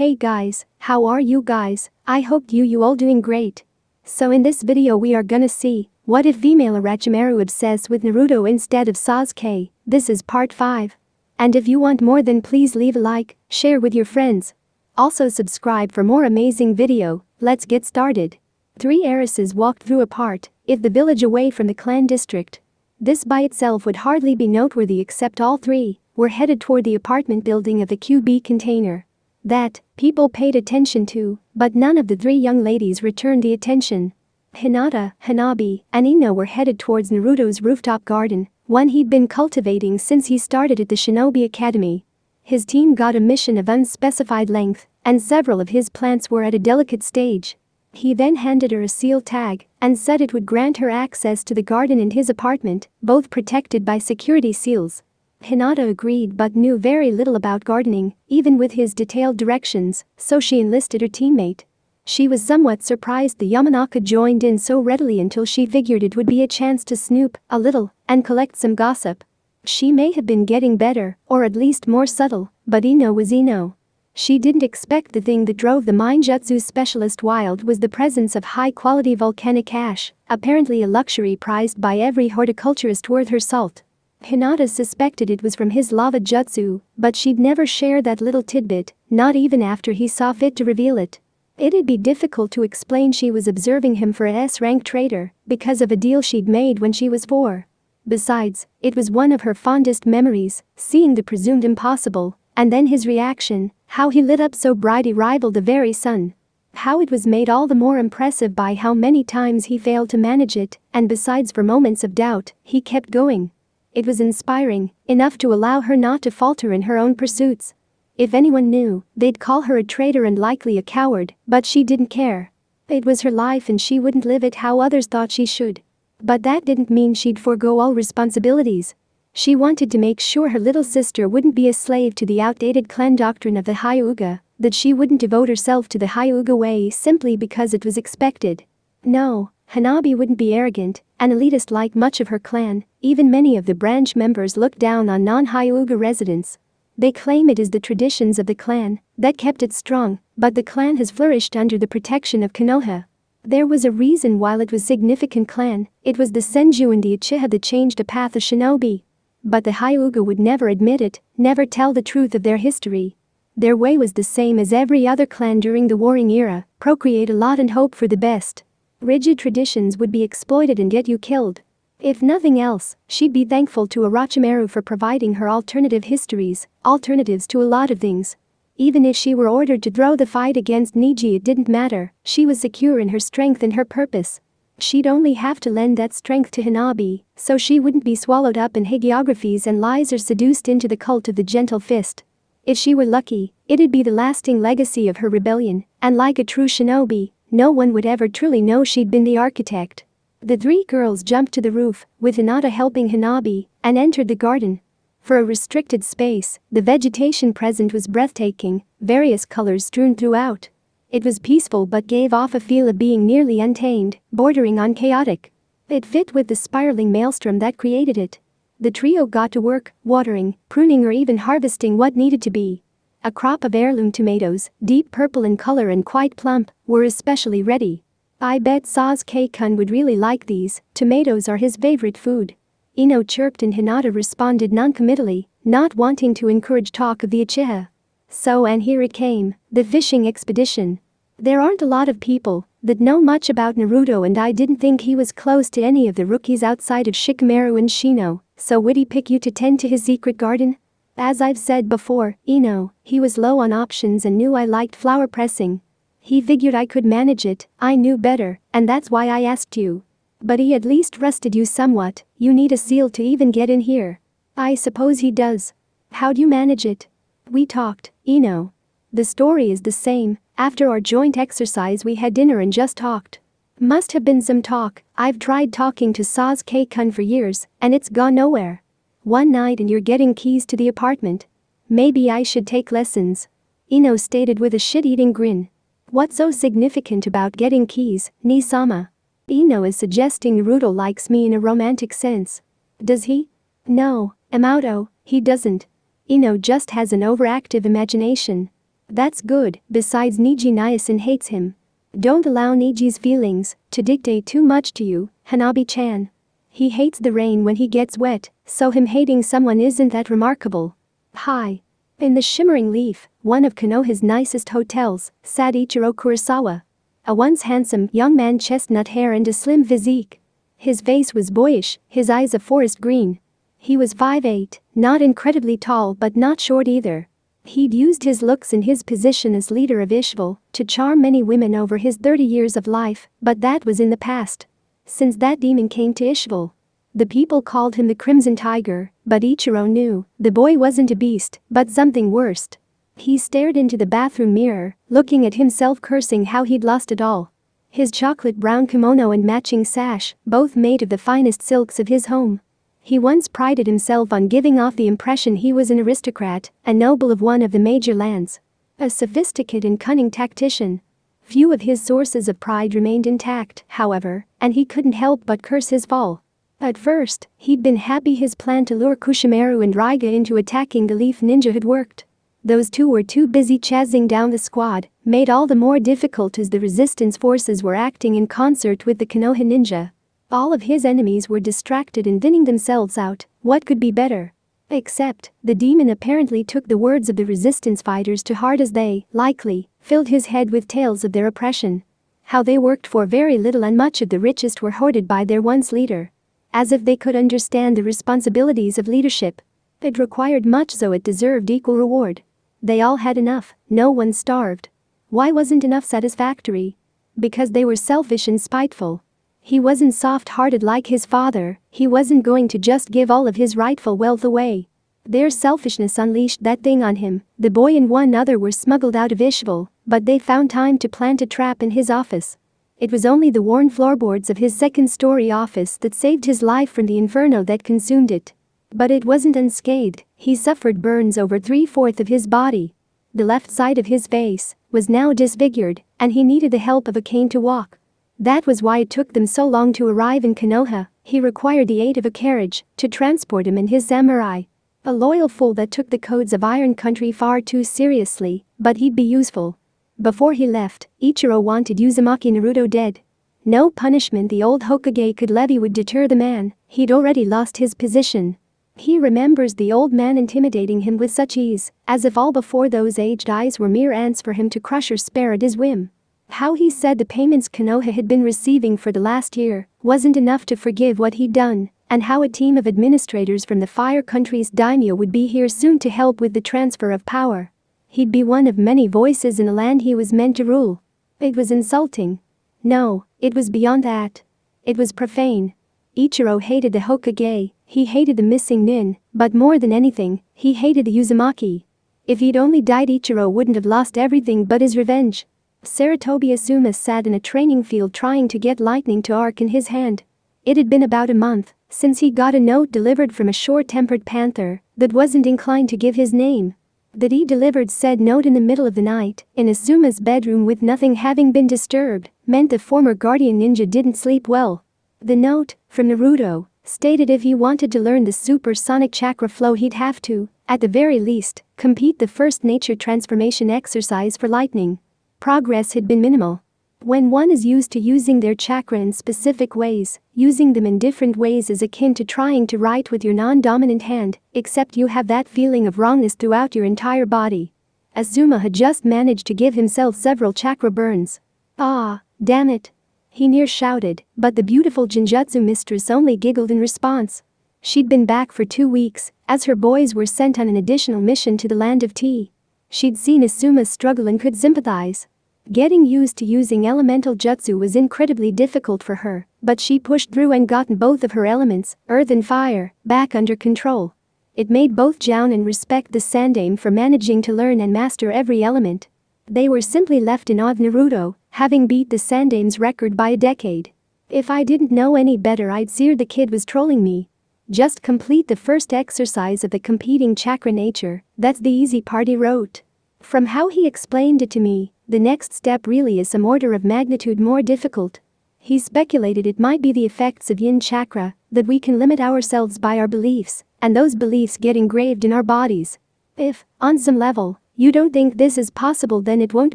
Hey guys, how are you guys? I hope you you all doing great. So in this video we are gonna see, what if female Orochimaru obsessed with Naruto instead of Sasuke, this is part 5. And if you want more then please leave a like, share with your friends. Also subscribe for more amazing video, let's get started. Three heiresses walked through a part, if the village away from the clan district. This by itself would hardly be noteworthy except all three were headed toward the apartment building of the Kyuubi container. That, people paid attention to, but none of the three young ladies returned the attention. Hinata, Hanabi, and Ino were headed towards Naruto's rooftop garden, one he'd been cultivating since he started at the Shinobi Academy. His team got a mission of unspecified length, and several of his plants were at a delicate stage. He then handed her a seal tag and said it would grant her access to the garden and his apartment, both protected by security seals. Hinata agreed but knew very little about gardening, even with his detailed directions, so she enlisted her teammate. She was somewhat surprised the Yamanaka joined in so readily until she figured it would be a chance to snoop a little and collect some gossip. She may have been getting better, or at least more subtle, but Ino was Ino. She didn't expect the thing that drove the Minjutsu specialist wild was the presence of high-quality volcanic ash, apparently a luxury prized by every horticulturist worth her salt. Hinata suspected it was from his lava jutsu, but she'd never share that little tidbit, not even after he saw fit to reveal it. It'd be difficult to explain she was observing him for a S-rank traitor because of a deal she'd made when she was four. Besides, it was one of her fondest memories, seeing the presumed impossible, and then his reaction, how he lit up so bright he rivaled the very sun. How it was made all the more impressive by how many times he failed to manage it, and besides for moments of doubt, he kept going. It was inspiring, enough to allow her not to falter in her own pursuits. If anyone knew, they'd call her a traitor and likely a coward, but she didn't care. It was her life and she wouldn't live it how others thought she should. But that didn't mean she'd forego all responsibilities. She wanted to make sure her little sister wouldn't be a slave to the outdated clan doctrine of the Hyuga, that she wouldn't devote herself to the Hyuga way simply because it was expected. No, Hanabi wouldn't be arrogant, an elitist like much of her clan, even many of the branch members look down on non-Hyuga residents. They claim it is the traditions of the clan that kept it strong, but the clan has flourished under the protection of Konoha. There was a reason while it was a significant clan, it was the Senju and the Uchiha that changed the path of shinobi. But the Hyuga would never admit it, never tell the truth of their history. Their way was the same as every other clan during the warring era, procreate a lot and hope for the best. Rigid traditions would be exploited and get you killed. If nothing else, she'd be thankful to Orochimaru for providing her alternative histories, alternatives to a lot of things. Even if she were ordered to throw the fight against Neji it didn't matter, she was secure in her strength and her purpose. She'd only have to lend that strength to Hanabi, so she wouldn't be swallowed up in hagiographies and lies or seduced into the cult of the gentle fist. If she were lucky, it'd be the lasting legacy of her rebellion, and like a true shinobi, no one would ever truly know she'd been the architect. The three girls jumped to the roof, with Hinata helping Hanabi, and entered the garden. For a restricted space, the vegetation present was breathtaking, various colors strewn throughout. It was peaceful but gave off a feel of being nearly untamed, bordering on chaotic. It fit with the spiraling maelstrom that created it. The trio got to work, watering, pruning or even harvesting what needed to be. A crop of heirloom tomatoes, deep purple in color and quite plump, were especially ready. I bet Sasuke-kun would really like these, tomatoes are his favorite food. Ino chirped and Hinata responded non-committally, not wanting to encourage talk of the Uchiha. So and here it came, the fishing expedition. There aren't a lot of people that know much about Naruto and I didn't think he was close to any of the rookies outside of Shikamaru and Shino, so would he pick you to tend to his secret garden? As I've said before, Ino, he was low on options and knew I liked flower pressing. He figured I could manage it, I knew better, and that's why I asked you. But he at least rusted you somewhat, you need a seal to even get in here. I suppose he does. How'd you manage it? We talked, Ino. The story is the same, after our joint exercise we had dinner and just talked. Must have been some talk, I've tried talking to Sasuke-kun for years, and it's gone nowhere. One night and you're getting keys to the apartment. Maybe I should take lessons. Ino stated with a shit-eating grin. What's so significant about getting keys, Nee-sama? Ino is suggesting Naruto likes me in a romantic sense. Does he? No, Imouto, oh, he doesn't. Ino just has an overactive imagination. That's good, besides Neji Nii-san hates him. Don't allow Neji's feelings to dictate too much to you, Hanabi-chan. He hates the rain when he gets wet, so him hating someone isn't that remarkable. Hi. In the Shimmering Leaf, one of Konoha's nicest hotels, sat Ichiro Kurosawa. A once handsome young man chestnut hair and a slim physique. His face was boyish, his eyes a forest green. He was 5'8, not incredibly tall but not short either. He'd used his looks and his position as leader of Ishval to charm many women over his 30 years of life, but that was in the past. Since that demon came to Ishval, the people called him the Crimson Tiger, but Ichiro knew the boy wasn't a beast, but something worse. He stared into the bathroom mirror, looking at himself cursing how he'd lost it all. His chocolate brown kimono and matching sash, both made of the finest silks of his home, he once prided himself on giving off the impression he was an aristocrat, a noble of one of the major lands. A sophisticated and cunning tactician. Few of his sources of pride remained intact, however, and he couldn't help but curse his fall. At first, he'd been happy his plan to lure Kushimaru and Raiga into attacking the Leaf Ninja had worked. Those two were too busy chasing down the squad, made all the more difficult as the resistance forces were acting in concert with the Konoha Ninja. All of his enemies were distracted and thinning themselves out, what could be better? Except, the demon apparently took the words of the resistance fighters to heart as they, likely, filled his head with tales of their oppression. How they worked for very little and much of the richest were hoarded by their once leader. As if they could understand the responsibilities of leadership. It required much so it deserved equal reward. They all had enough, no one starved. Why wasn't enough satisfactory? Because they were selfish and spiteful. He wasn't soft-hearted like his father, he wasn't going to just give all of his rightful wealth away. Their selfishness unleashed that thing on him, the boy and one other were smuggled out of Ishval, but they found time to plant a trap in his office. It was only the worn floorboards of his second-story office that saved his life from the inferno that consumed it. But it wasn't unscathed, he suffered burns over three-fourths of his body. The left side of his face was now disfigured, and he needed the help of a cane to walk. That was why it took them so long to arrive in Konoha, he required the aid of a carriage to transport him and his samurai. A loyal fool that took the codes of Iron Country far too seriously, but he'd be useful. Before he left, Ichiro wanted Uzumaki Naruto dead. No punishment the old Hokage could levy would deter the man, he'd already lost his position. He remembers the old man intimidating him with such ease, as if all before those aged eyes were mere ants for him to crush or spare at his whim. How he said the payments Konoha had been receiving for the last year wasn't enough to forgive what he'd done, and how a team of administrators from the Fire Country's daimyo would be here soon to help with the transfer of power. He'd be one of many voices in a land he was meant to rule. It was insulting. No, it was beyond that. It was profane. Ichiro hated the Hokage, he hated the missing nin, but more than anything, he hated the Uzumaki. If he'd only died Ichiro wouldn't have lost everything but his revenge. Sarutobi Asuma sat in a training field trying to get lightning to arc in his hand. It had been about a month since he got a note delivered from a short-tempered panther that wasn't inclined to give his name. That he delivered said note in the middle of the night, in Asuma's bedroom with nothing having been disturbed, meant the former guardian ninja didn't sleep well. The note, from Naruto, stated if he wanted to learn the supersonic chakra flow he'd have to, at the very least, compete the first nature transformation exercise for lightning progress had been minimal. When one is used to using their chakra in specific ways, using them in different ways is akin to trying to write with your non-dominant hand, except you have that feeling of wrongness throughout your entire body. Asuma had just managed to give himself several chakra burns. Ah, damn it. He near shouted, but the beautiful Genjutsu mistress only giggled in response. She'd been back for two weeks, as her boys were sent on an additional mission to the land of tea. She'd seen Asuma's struggle and could sympathize. Getting used to using elemental jutsu was incredibly difficult for her, but she pushed through and gotten both of her elements, earth and fire, back under control. It made both Jounin respect the Sandaime for managing to learn and master every element. They were simply left in awe of Naruto, having beat the Sandaime's record by a decade. If I didn't know any better I'd sear the kid was trolling me. Just complete the first exercise of the competing chakra nature, that's the easy part he wrote. From how he explained it to me, the next step really is some order of magnitude more difficult. He speculated it might be the effects of yin chakra, that we can limit ourselves by our beliefs, and those beliefs get engraved in our bodies. If, on some level, You don't think this is possible then it won't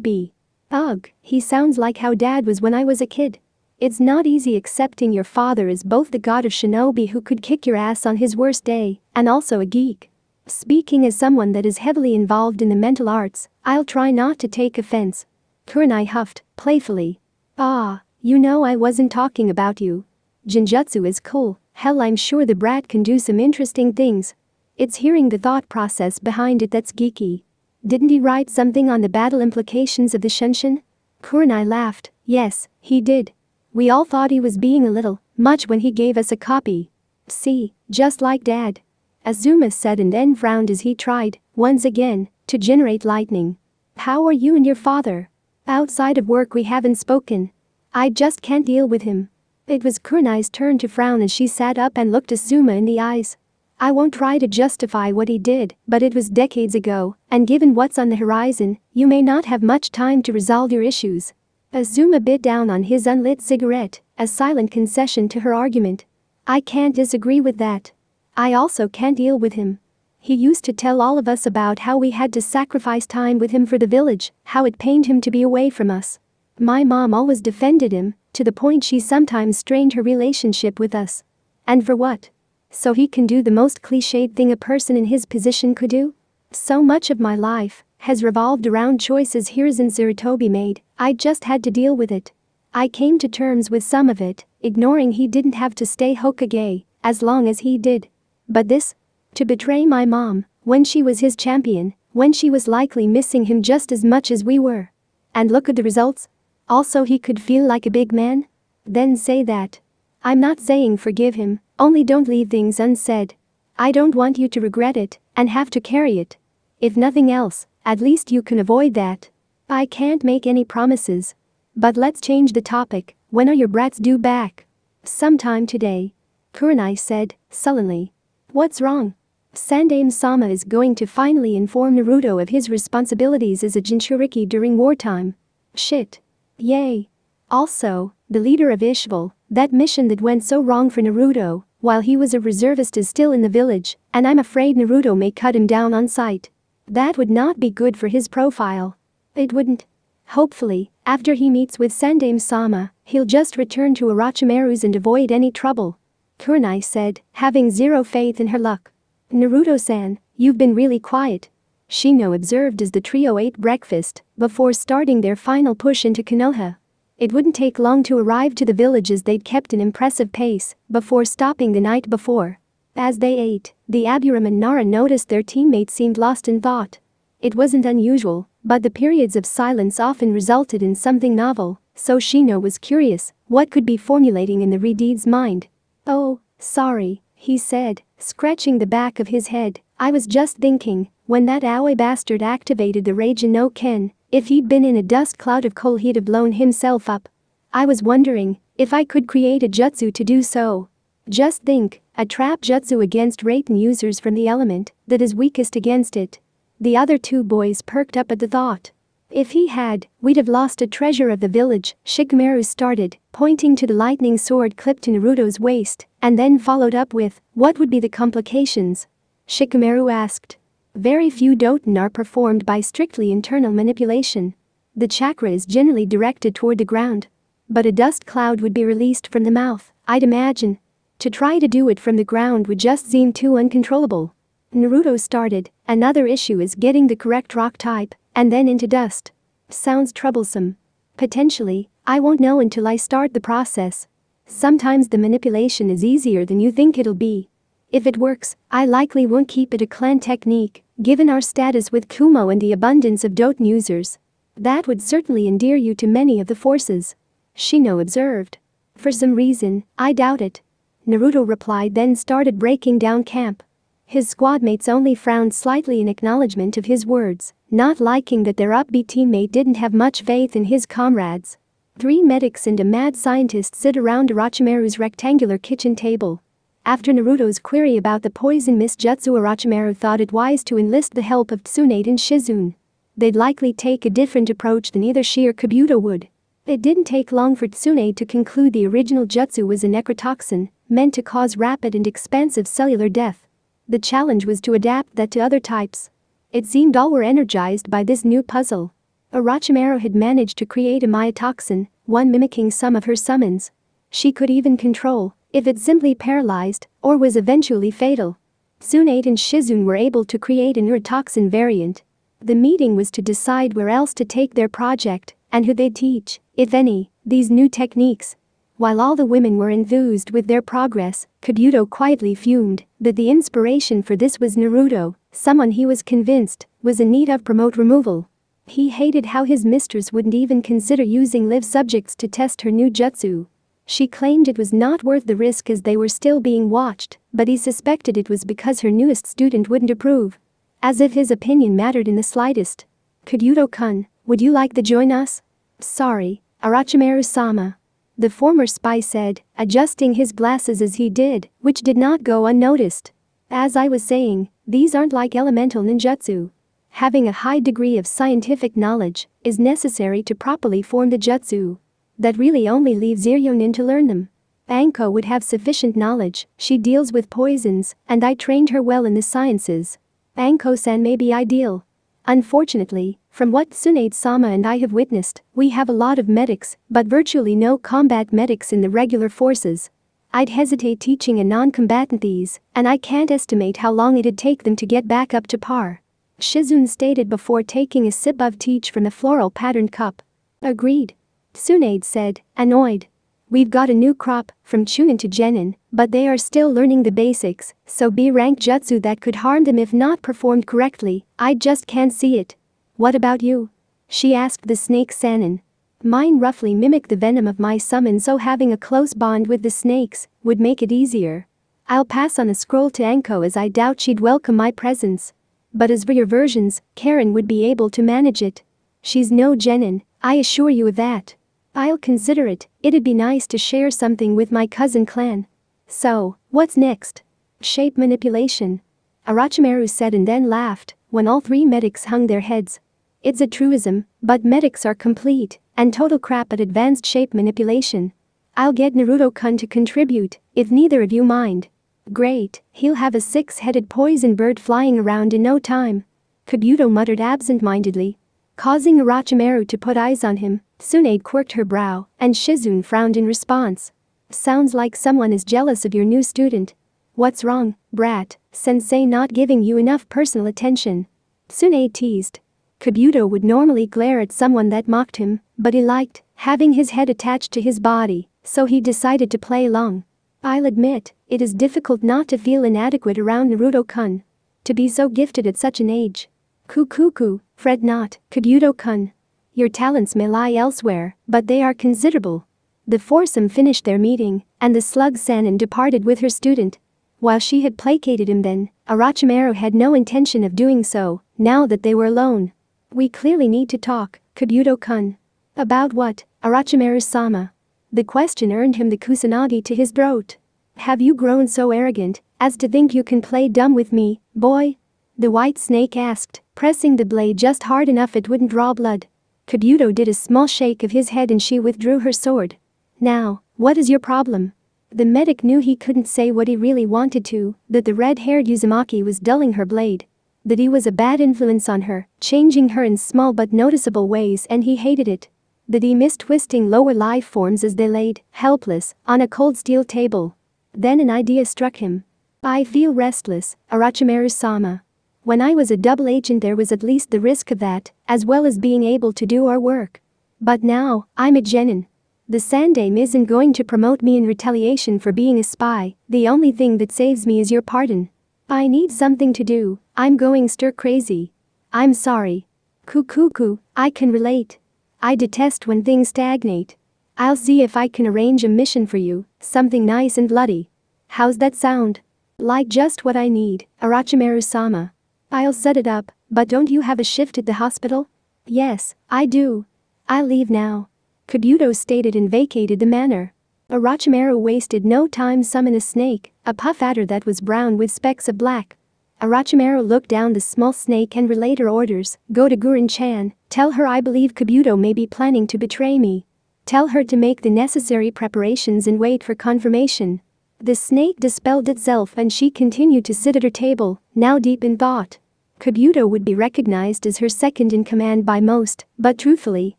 be. Ugh, he sounds like how dad was when I was a kid. It's not easy accepting your father is both the god of shinobi who could kick your ass on his worst day and also a geek. Speaking as someone that is heavily involved in the mental arts, I'll try not to take offense. Kurenai huffed, playfully. Ah, you know I wasn't talking about you. Genjutsu is cool, hell I'm sure the brat can do some interesting things. It's hearing the thought process behind it that's geeky. Didn't he write something on the battle implications of the Shunshin? Kurenai laughed, yes, he did. We all thought he was being a little much when he gave us a copy. See, just like dad. Asuma said and then frowned as he tried, once again, to generate lightning. How are you and your father? Outside of work we haven't spoken. I just can't deal with him. It was Kurenai's turn to frown as she sat up and looked Asuma in the eyes. I won't try to justify what he did, but it was decades ago, and given what's on the horizon, you may not have much time to resolve your issues. Asuma bit down on his unlit cigarette, a silent concession to her argument. I can't disagree with that. I also can't deal with him. He used to tell all of us about how we had to sacrifice time with him for the village, how it pained him to be away from us. My mom always defended him, to the point she sometimes strained her relationship with us. And for what? So he can do the most cliched thing a person in his position could do? So much of my life, has revolved around choices Hiruzen Sarutobi made, I just had to deal with it. I came to terms with some of it, ignoring he didn't have to stay Hokage, as long as he did. But this? To betray my mom, when she was his champion, when she was likely missing him just as much as we were. And look at the results. Also he could feel like a big man? Then say that. I'm not saying forgive him, only don't leave things unsaid. I don't want you to regret it and have to carry it. If nothing else, at least you can avoid that. I can't make any promises. But let's change the topic. When are your brats due back? Sometime today. Kurenai said, sullenly. What's wrong? Sandaime Sama is going to finally inform Naruto of his responsibilities as a Jinchuriki during wartime. Shit. Yay. Also, the leader of Ishval, that mission that went so wrong for Naruto, while he was a reservist is still in the village, and I'm afraid Naruto may cut him down on sight. That would not be good for his profile. It wouldn't. Hopefully, after he meets with Sandaime Sama, he'll just return to Orochimaru's and avoid any trouble. Kurenai said, having zero faith in her luck. Naruto-san, you've been really quiet. Shino observed as the trio ate breakfast before starting their final push into Konoha. It wouldn't take long to arrive to the village as they'd kept an impressive pace before stopping the night before. As they ate, the Aburame and Nara noticed their teammate seemed lost in thought. It wasn't unusual, but the periods of silence often resulted in something novel, so Shino was curious what could be formulating in the Redeed's mind. Oh, sorry, he said, scratching the back of his head, I was just thinking, when that Aoi bastard activated the Raijin no Ken, if he'd been in a dust cloud of coal he'd have blown himself up. I was wondering if I could create a jutsu to do so. Just think, a trap jutsu against Raiton users from the element that is weakest against it. The other two boys perked up at the thought. If he had, we'd have lost a treasure of the village, Shikamaru started, pointing to the lightning sword clipped to Naruto's waist, and then followed up with, what would be the complications? Shikamaru asked. Very few Doton are performed by strictly internal manipulation. The chakra is generally directed toward the ground. But a dust cloud would be released from the mouth, I'd imagine, to try to do it from the ground would just seem too uncontrollable. Naruto started, another issue is getting the correct rock type, and then into dust. Sounds troublesome. Potentially, I won't know until I start the process. Sometimes the manipulation is easier than you think it'll be. If it works, I likely won't keep it a clan technique, given our status with Kumo and the abundance of Doton users. That would certainly endear you to many of the forces. Shino observed. For some reason, I doubt it. Naruto replied then started breaking down camp. His squadmates only frowned slightly in acknowledgement of his words, not liking that their upbeat teammate didn't have much faith in his comrades. Three medics and a mad scientist sit around Orochimaru's rectangular kitchen table. After Naruto's query about the poison mist jutsu Orochimaru thought it wise to enlist the help of Tsunade and Shizune. They'd likely take a different approach than either she or Kabuto would. It didn't take long for Tsunade to conclude the original jutsu was a necrotoxin, meant to cause rapid and expansive cellular death. The challenge was to adapt that to other types. It seemed all were energized by this new puzzle. Orochimaru had managed to create a myotoxin, one mimicking some of her summons. She could even control if it simply paralyzed or was eventually fatal. Tsunade and Shizune were able to create a neurotoxin variant. The meeting was to decide where else to take their project and who they'd teach, if any, these new techniques. While all the women were enthused with their progress, Kabuto quietly fumed that the inspiration for this was Naruto, someone he was convinced was in need of promote removal. He hated how his mistress wouldn't even consider using live subjects to test her new jutsu. She claimed it was not worth the risk as they were still being watched, but he suspected it was because her newest student wouldn't approve. As if his opinion mattered in the slightest. Kabuto-kun, would you like to join us? Sorry, Orochimaru-sama. The former spy said, adjusting his glasses as he did, which did not go unnoticed. As I was saying, these aren't like elemental ninjutsu. Having a high degree of scientific knowledge is necessary to properly form the jutsu. That really only leaves Iryonin to learn them. Anko would have sufficient knowledge, she deals with poisons, and I trained her well in the sciences. Anko-san may be ideal. Unfortunately, from what Tsunade Sama and I have witnessed, we have a lot of medics, but virtually no combat medics in the regular forces. I'd hesitate teaching a non-combatant these, and I can't estimate how long it'd take them to get back up to par. Shizune stated before taking a sip of teach from the floral patterned cup. Agreed. Tsunade said, annoyed. We've got a new crop, from Chunin to Genin, but they are still learning the basics, so B-rank jutsu that could harm them if not performed correctly, I just can't see it. What about you? She asked the snake Sannin. Mine roughly mimic the venom of my summon so having a close bond with the snakes would make it easier. I'll pass on a scroll to Anko as I doubt she'd welcome my presence. But as for your versions, Karin would be able to manage it. She's no Genin, I assure you of that. I'll consider it, it'd be nice to share something with my cousin clan. So, what's next? Shape manipulation. Orochimaru said and then laughed when all three medics hung their heads. It's a truism, but medics are complete and total crap at advanced shape manipulation. I'll get Naruto-kun to contribute, if neither of you mind. Great, he'll have a six-headed poison bird flying around in no time. Kabuto muttered absent-mindedly. Causing Orochimaru to put eyes on him, Tsunade quirked her brow, and Shizune frowned in response. Sounds like someone is jealous of your new student. What's wrong, brat, sensei not giving you enough personal attention? Tsunade teased. Kabuto would normally glare at someone that mocked him, but he liked having his head attached to his body, so he decided to play along. I'll admit, it is difficult not to feel inadequate around Naruto-kun. To be so gifted at such an age. Kukuku, Fred not, Kabuto-kun, your talents may lie elsewhere, but they are considerable. The foursome finished their meeting, and the slug Sannin departed with her student. While she had placated him then, Orochimaru had no intention of doing so, now that they were alone. We clearly need to talk, Kabuto-kun. About what, Orochimaru-sama? The question earned him the kusanagi to his throat. Have you grown so arrogant as to think you can play dumb with me, boy? The white snake asked, pressing the blade just hard enough it wouldn't draw blood. Kabuto did a small shake of his head and she withdrew her sword. Now, what is your problem? The medic knew he couldn't say what he really wanted to, that the red-haired Uzumaki was dulling her blade. That he was a bad influence on her, changing her in small but noticeable ways and he hated it. That he missed twisting lower life forms as they laid, helpless, on a cold steel table. Then an idea struck him. I feel restless, Orochimaru-sama. When I was a double agent there was at least the risk of that, as well as being able to do our work. But now, I'm a Genin. The Sandaime isn't going to promote me in retaliation for being a spy, the only thing that saves me is your pardon. I need something to do, I'm going stir crazy. I'm sorry. Kukuku, I can relate. I detest when things stagnate. I'll see if I can arrange a mission for you, something nice and bloody. How's that sound? Like just what I need, Orochimaru-sama. I'll set it up, but don't you have a shift at the hospital? Yes, I do. I'll leave now. Kabuto stated and vacated the manor. Orochimaru wasted no time summon a snake, a puff adder that was brown with specks of black. Orochimaru looked down the small snake and relayed her orders, go to Guren-chan, tell her I believe Kabuto may be planning to betray me. Tell her to make the necessary preparations and wait for confirmation. The snake dispelled itself and she continued to sit at her table, now deep in thought. Kabuto would be recognized as her second in command by most, but truthfully,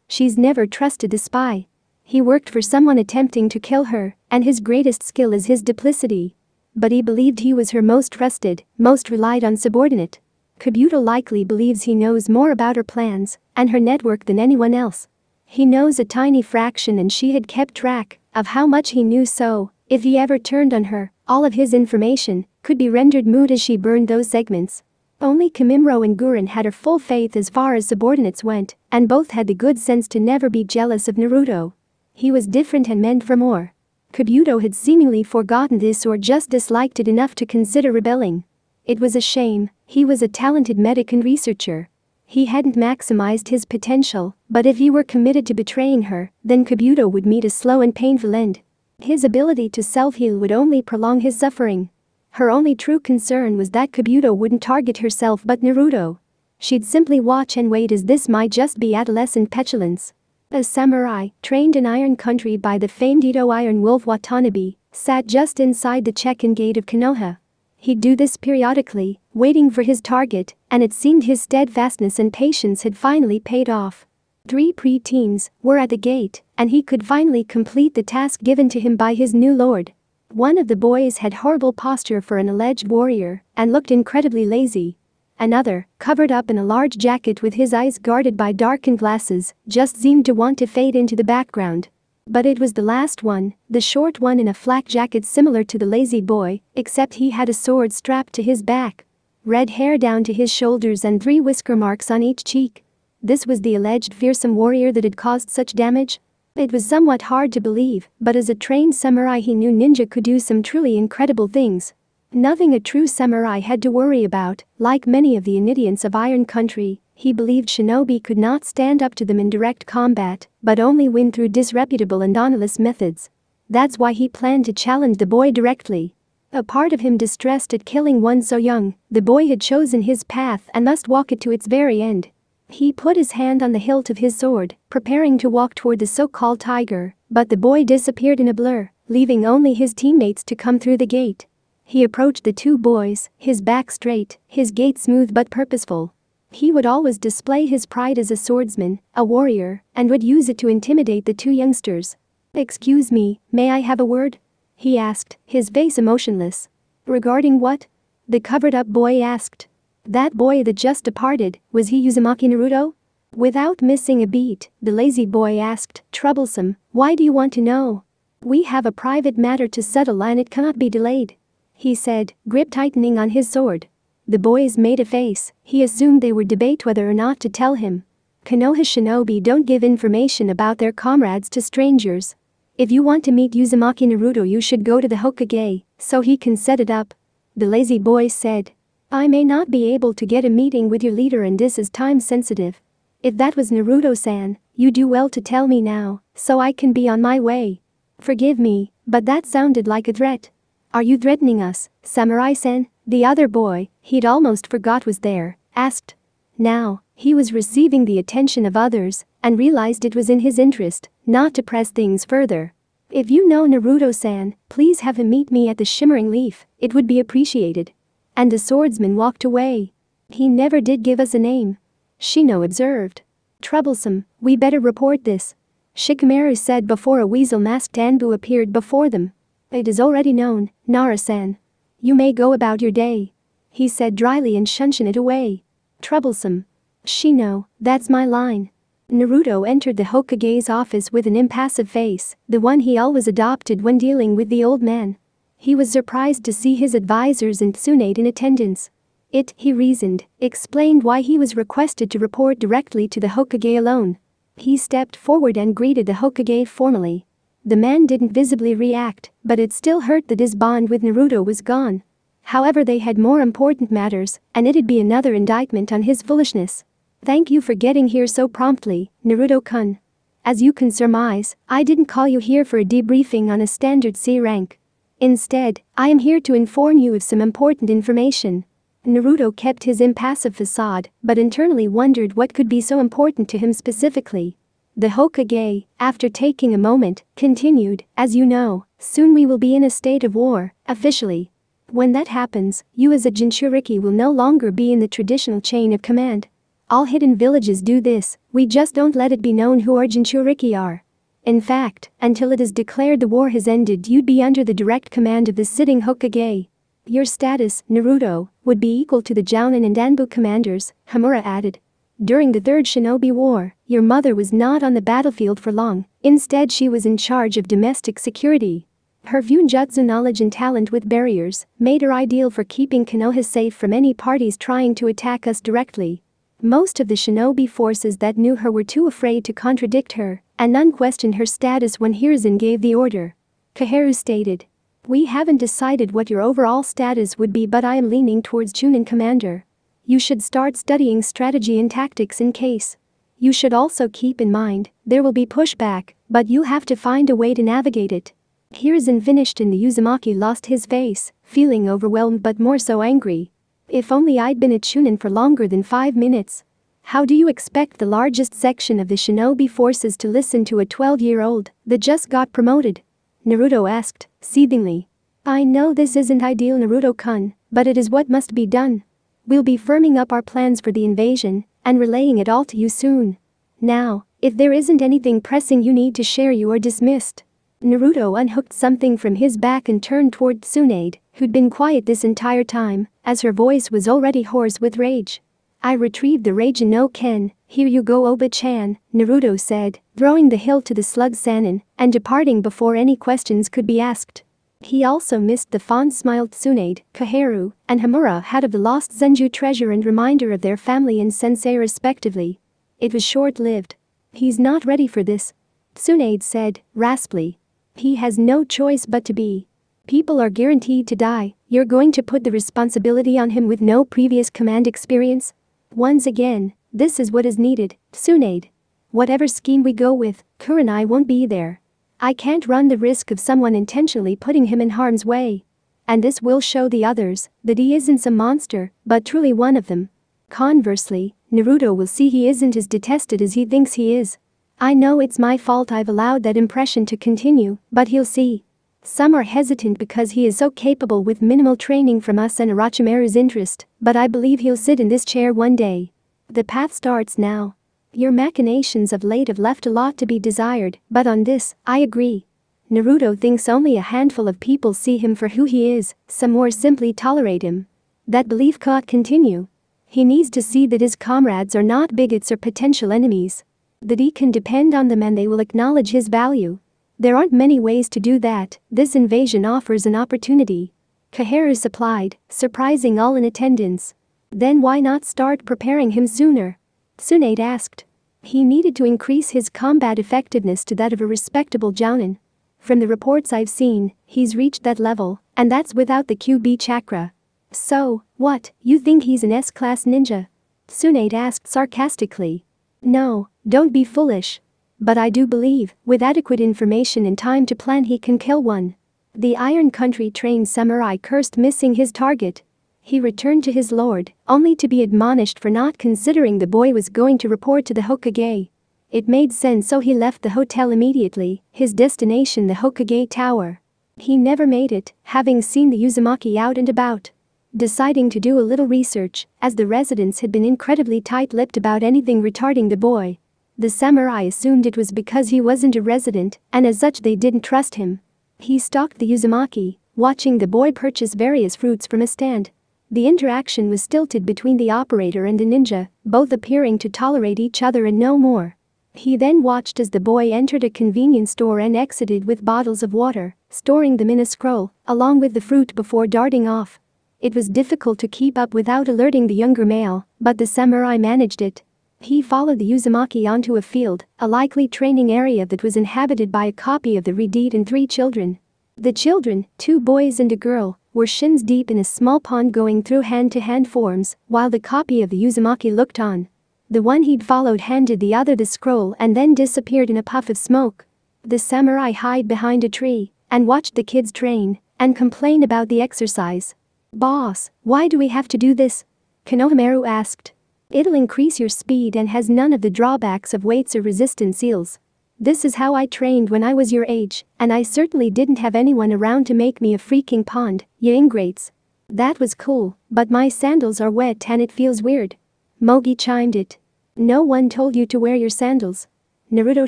she's never trusted the spy. He worked for someone attempting to kill her, and his greatest skill is his duplicity. But he believed he was her most trusted, most relied on subordinate. Kabuto likely believes he knows more about her plans and her network than anyone else. He knows a tiny fraction and she had kept track of how much he knew so, if he ever turned on her, all of his information could be rendered moot as she burned those segments. Only Kimimaro and Guren had her full faith as far as subordinates went, and both had the good sense to never be jealous of Naruto. He was different and meant for more. Kabuto had seemingly forgotten this or just disliked it enough to consider rebelling. It was a shame, he was a talented medic and researcher. He hadn't maximized his potential, but if he were committed to betraying her, then Kabuto would meet a slow and painful end. His ability to self-heal would only prolong his suffering. Her only true concern was that Kabuto wouldn't target herself but Naruto. She'd simply watch and wait as this might just be adolescent petulance. A samurai, trained in Iron Country by the famed Edo Iron Wolf Watanabe, sat just inside the check-in gate of Konoha. He'd do this periodically, waiting for his target, and it seemed his steadfastness and patience had finally paid off. Three pre-teens were at the gate, and he could finally complete the task given to him by his new lord. One of the boys had horrible posture for an alleged warrior and looked incredibly lazy. Another, covered up in a large jacket with his eyes guarded by darkened glasses, just seemed to want to fade into the background. But it was the last one, the short one in a flak jacket similar to the lazy boy, except he had a sword strapped to his back. Red hair down to his shoulders and three whisker marks on each cheek. This was the alleged fearsome warrior that had caused such damage? It was somewhat hard to believe, but as a trained samurai he knew ninja could do some truly incredible things. Nothing a true samurai had to worry about, like many of the Enidians of Iron Country, he believed shinobi could not stand up to them in direct combat, but only win through disreputable and honest methods. That's why he planned to challenge the boy directly. A part of him distressed at killing one so young, the boy had chosen his path and must walk it to its very end. He put his hand on the hilt of his sword, preparing to walk toward the so-called tiger, but the boy disappeared in a blur, leaving only his teammates to come through the gate. He approached the two boys, his back straight, his gait smooth but purposeful, he would always display his pride as a swordsman, a warrior, and would use it to intimidate the two youngsters. Excuse me, may I have a word? He asked, his face emotionless. Regarding what? The covered up boy asked. That boy that just departed, was he Uzumaki Naruto? Without missing a beat, the lazy boy asked, troublesome, why do you want to know? We have a private matter to settle and it cannot be delayed. He said, grip tightening on his sword. The boys made a face, he assumed they would debate whether or not to tell him. Konoha shinobi don't give information about their comrades to strangers. If you want to meet Uzumaki Naruto you should go to the Hokage, so he can set it up. The lazy boy said. I may not be able to get a meeting with your leader and this is time sensitive. If that was Naruto-san, you do well to tell me now, so I can be on my way. Forgive me, but that sounded like a threat. Are you threatening us, Samurai-san? The other boy, he'd almost forgot was there, asked. Now, he was receiving the attention of others and realized it was in his interest not to press things further. If you know Naruto-san, please have him meet me at the Shimmering Leaf, it would be appreciated. And the swordsman walked away. He never did give us a name. Shino observed. Troublesome, we better report this. Shikamaru said before a weasel-masked Anbu appeared before them. It is already known, Nara-san. You may go about your day. He said dryly and shunshin it away. Troublesome. Shino, that's my line. Naruto entered the Hokage's office with an impassive face, the one he always adopted when dealing with the old man. He was surprised to see his advisors and Tsunade in attendance. It, he reasoned, explained why he was requested to report directly to the Hokage alone. He stepped forward and greeted the Hokage formally. The man didn't visibly react, but it still hurt that his bond with Naruto was gone. However they had more important matters, and it'd be another indictment on his foolishness. Thank you for getting here so promptly, Naruto-kun. As you can surmise, I didn't call you here for a debriefing on a standard C rank. Instead, I am here to inform you of some important information. Naruto kept his impassive facade, but internally wondered what could be so important to him specifically. The Hokage, after taking a moment, continued, as you know, soon we will be in a state of war, officially. When that happens, you as a Jinchuriki will no longer be in the traditional chain of command. All hidden villages do this, we just don't let it be known who our Jinchuriki are. In fact, until it is declared the war has ended you'd be under the direct command of the sitting Hokage. Your status, Naruto, would be equal to the Jounin and Anbu commanders, Homura added. During the Third Shinobi War, your mother was not on the battlefield for long, instead she was in charge of domestic security. Her Fuinjutsu knowledge and talent with barriers made her ideal for keeping Konoha safe from any parties trying to attack us directly. Most of the shinobi forces that knew her were too afraid to contradict her, and none questioned her status when Hiruzen gave the order. Koharu stated. We haven't decided what your overall status would be but I am leaning towards Chunin Commander. You should start studying strategy and tactics in case. You should also keep in mind, there will be pushback, but you have to find a way to navigate it. Hiruzen finished and the Uzumaki lost his face, feeling overwhelmed but more so angry. If only I'd been a Chunin for longer than five minutes. How do you expect the largest section of the shinobi forces to listen to a 12-year-old that just got promoted? Naruto asked, seethingly. I know this isn't ideal Naruto-kun, but it is what must be done. We'll be firming up our plans for the invasion and relaying it all to you soon. Now, if there isn't anything pressing you need to share you are dismissed. Naruto unhooked something from his back and turned toward Tsunade, who'd been quiet this entire time, as her voice was already hoarse with rage. I retrieved the Raijin no Ken, here you go Oba-chan, Naruto said, throwing the hilt to the slug Sannin and departing before any questions could be asked. He also missed the fond-smiled Tsunade, Koharu, and Homura had of the lost Senju treasure and reminder of their family and sensei respectively. It was short-lived. He's not ready for this. Tsunade said, rasply. He has no choice but to be. People are guaranteed to die, you're going to put the responsibility on him with no previous command experience? Once again, this is what is needed, Tsunade. Whatever scheme we go with, Kurenai won't be there. I can't run the risk of someone intentionally putting him in harm's way. And this will show the others that he isn't some monster, but truly one of them. Conversely, Naruto will see he isn't as detested as he thinks he is. I know it's my fault I've allowed that impression to continue, but he'll see. Some are hesitant because he is so capable with minimal training from us and Orochimaru's interest, but I believe he'll sit in this chair one day. The path starts now. Your machinations of late have left a lot to be desired, but on this, I agree. Naruto thinks only a handful of people see him for who he is, some more simply tolerate him. That belief can't continue. He needs to see that his comrades are not bigots or potential enemies. That he can depend on them and they will acknowledge his value. There aren't many ways to do that, this invasion offers an opportunity. Koharu supplied, surprising all in attendance. Then why not start preparing him sooner? Tsunade asked. He needed to increase his combat effectiveness to that of a respectable Jounin. From the reports I've seen, he's reached that level, and that's without the Kyuubi chakra. So, what, you think he's an S-class ninja? Tsunade asked sarcastically. No, don't be foolish. But I do believe, with adequate information and time to plan he can kill one. The Iron Country trained samurai cursed missing his target he returned to his lord, only to be admonished for not considering the boy was going to report to the Hokage. It made sense so he left the hotel immediately, his destination the Hokage Tower. He never made it, having seen the Uzumaki out and about. Deciding to do a little research, as the residents had been incredibly tight-lipped about anything retarding the boy. The samurai assumed it was because he wasn't a resident, and as such they didn't trust him. He stalked the Uzumaki, watching the boy purchase various fruits from a stand. The interaction was stilted between the operator and the ninja, both appearing to tolerate each other and no more. He then watched as the boy entered a convenience store and exited with bottles of water, storing them in a scroll, along with the fruit before darting off. It was difficult to keep up without alerting the younger male, but the samurai managed it. He followed the Uzumaki onto a field, a likely training area that was inhabited by a copy of the Redeed and three children. The children, two boys and a girl, were shins deep in a small pond going through hand-to-hand forms, while the copy of the Uzumaki looked on. The one he'd followed handed the other the scroll and then disappeared in a puff of smoke. The samurai hid behind a tree and watched the kids train and complain about the exercise. Boss, why do we have to do this? Konohamaru asked. It'll increase your speed and has none of the drawbacks of weights or resistance seals. This is how I trained when I was your age, and I certainly didn't have anyone around to make me a freaking pond, you ingrates. That was cool, but my sandals are wet and it feels weird. Moegi chimed it. No one told you to wear your sandals. Naruto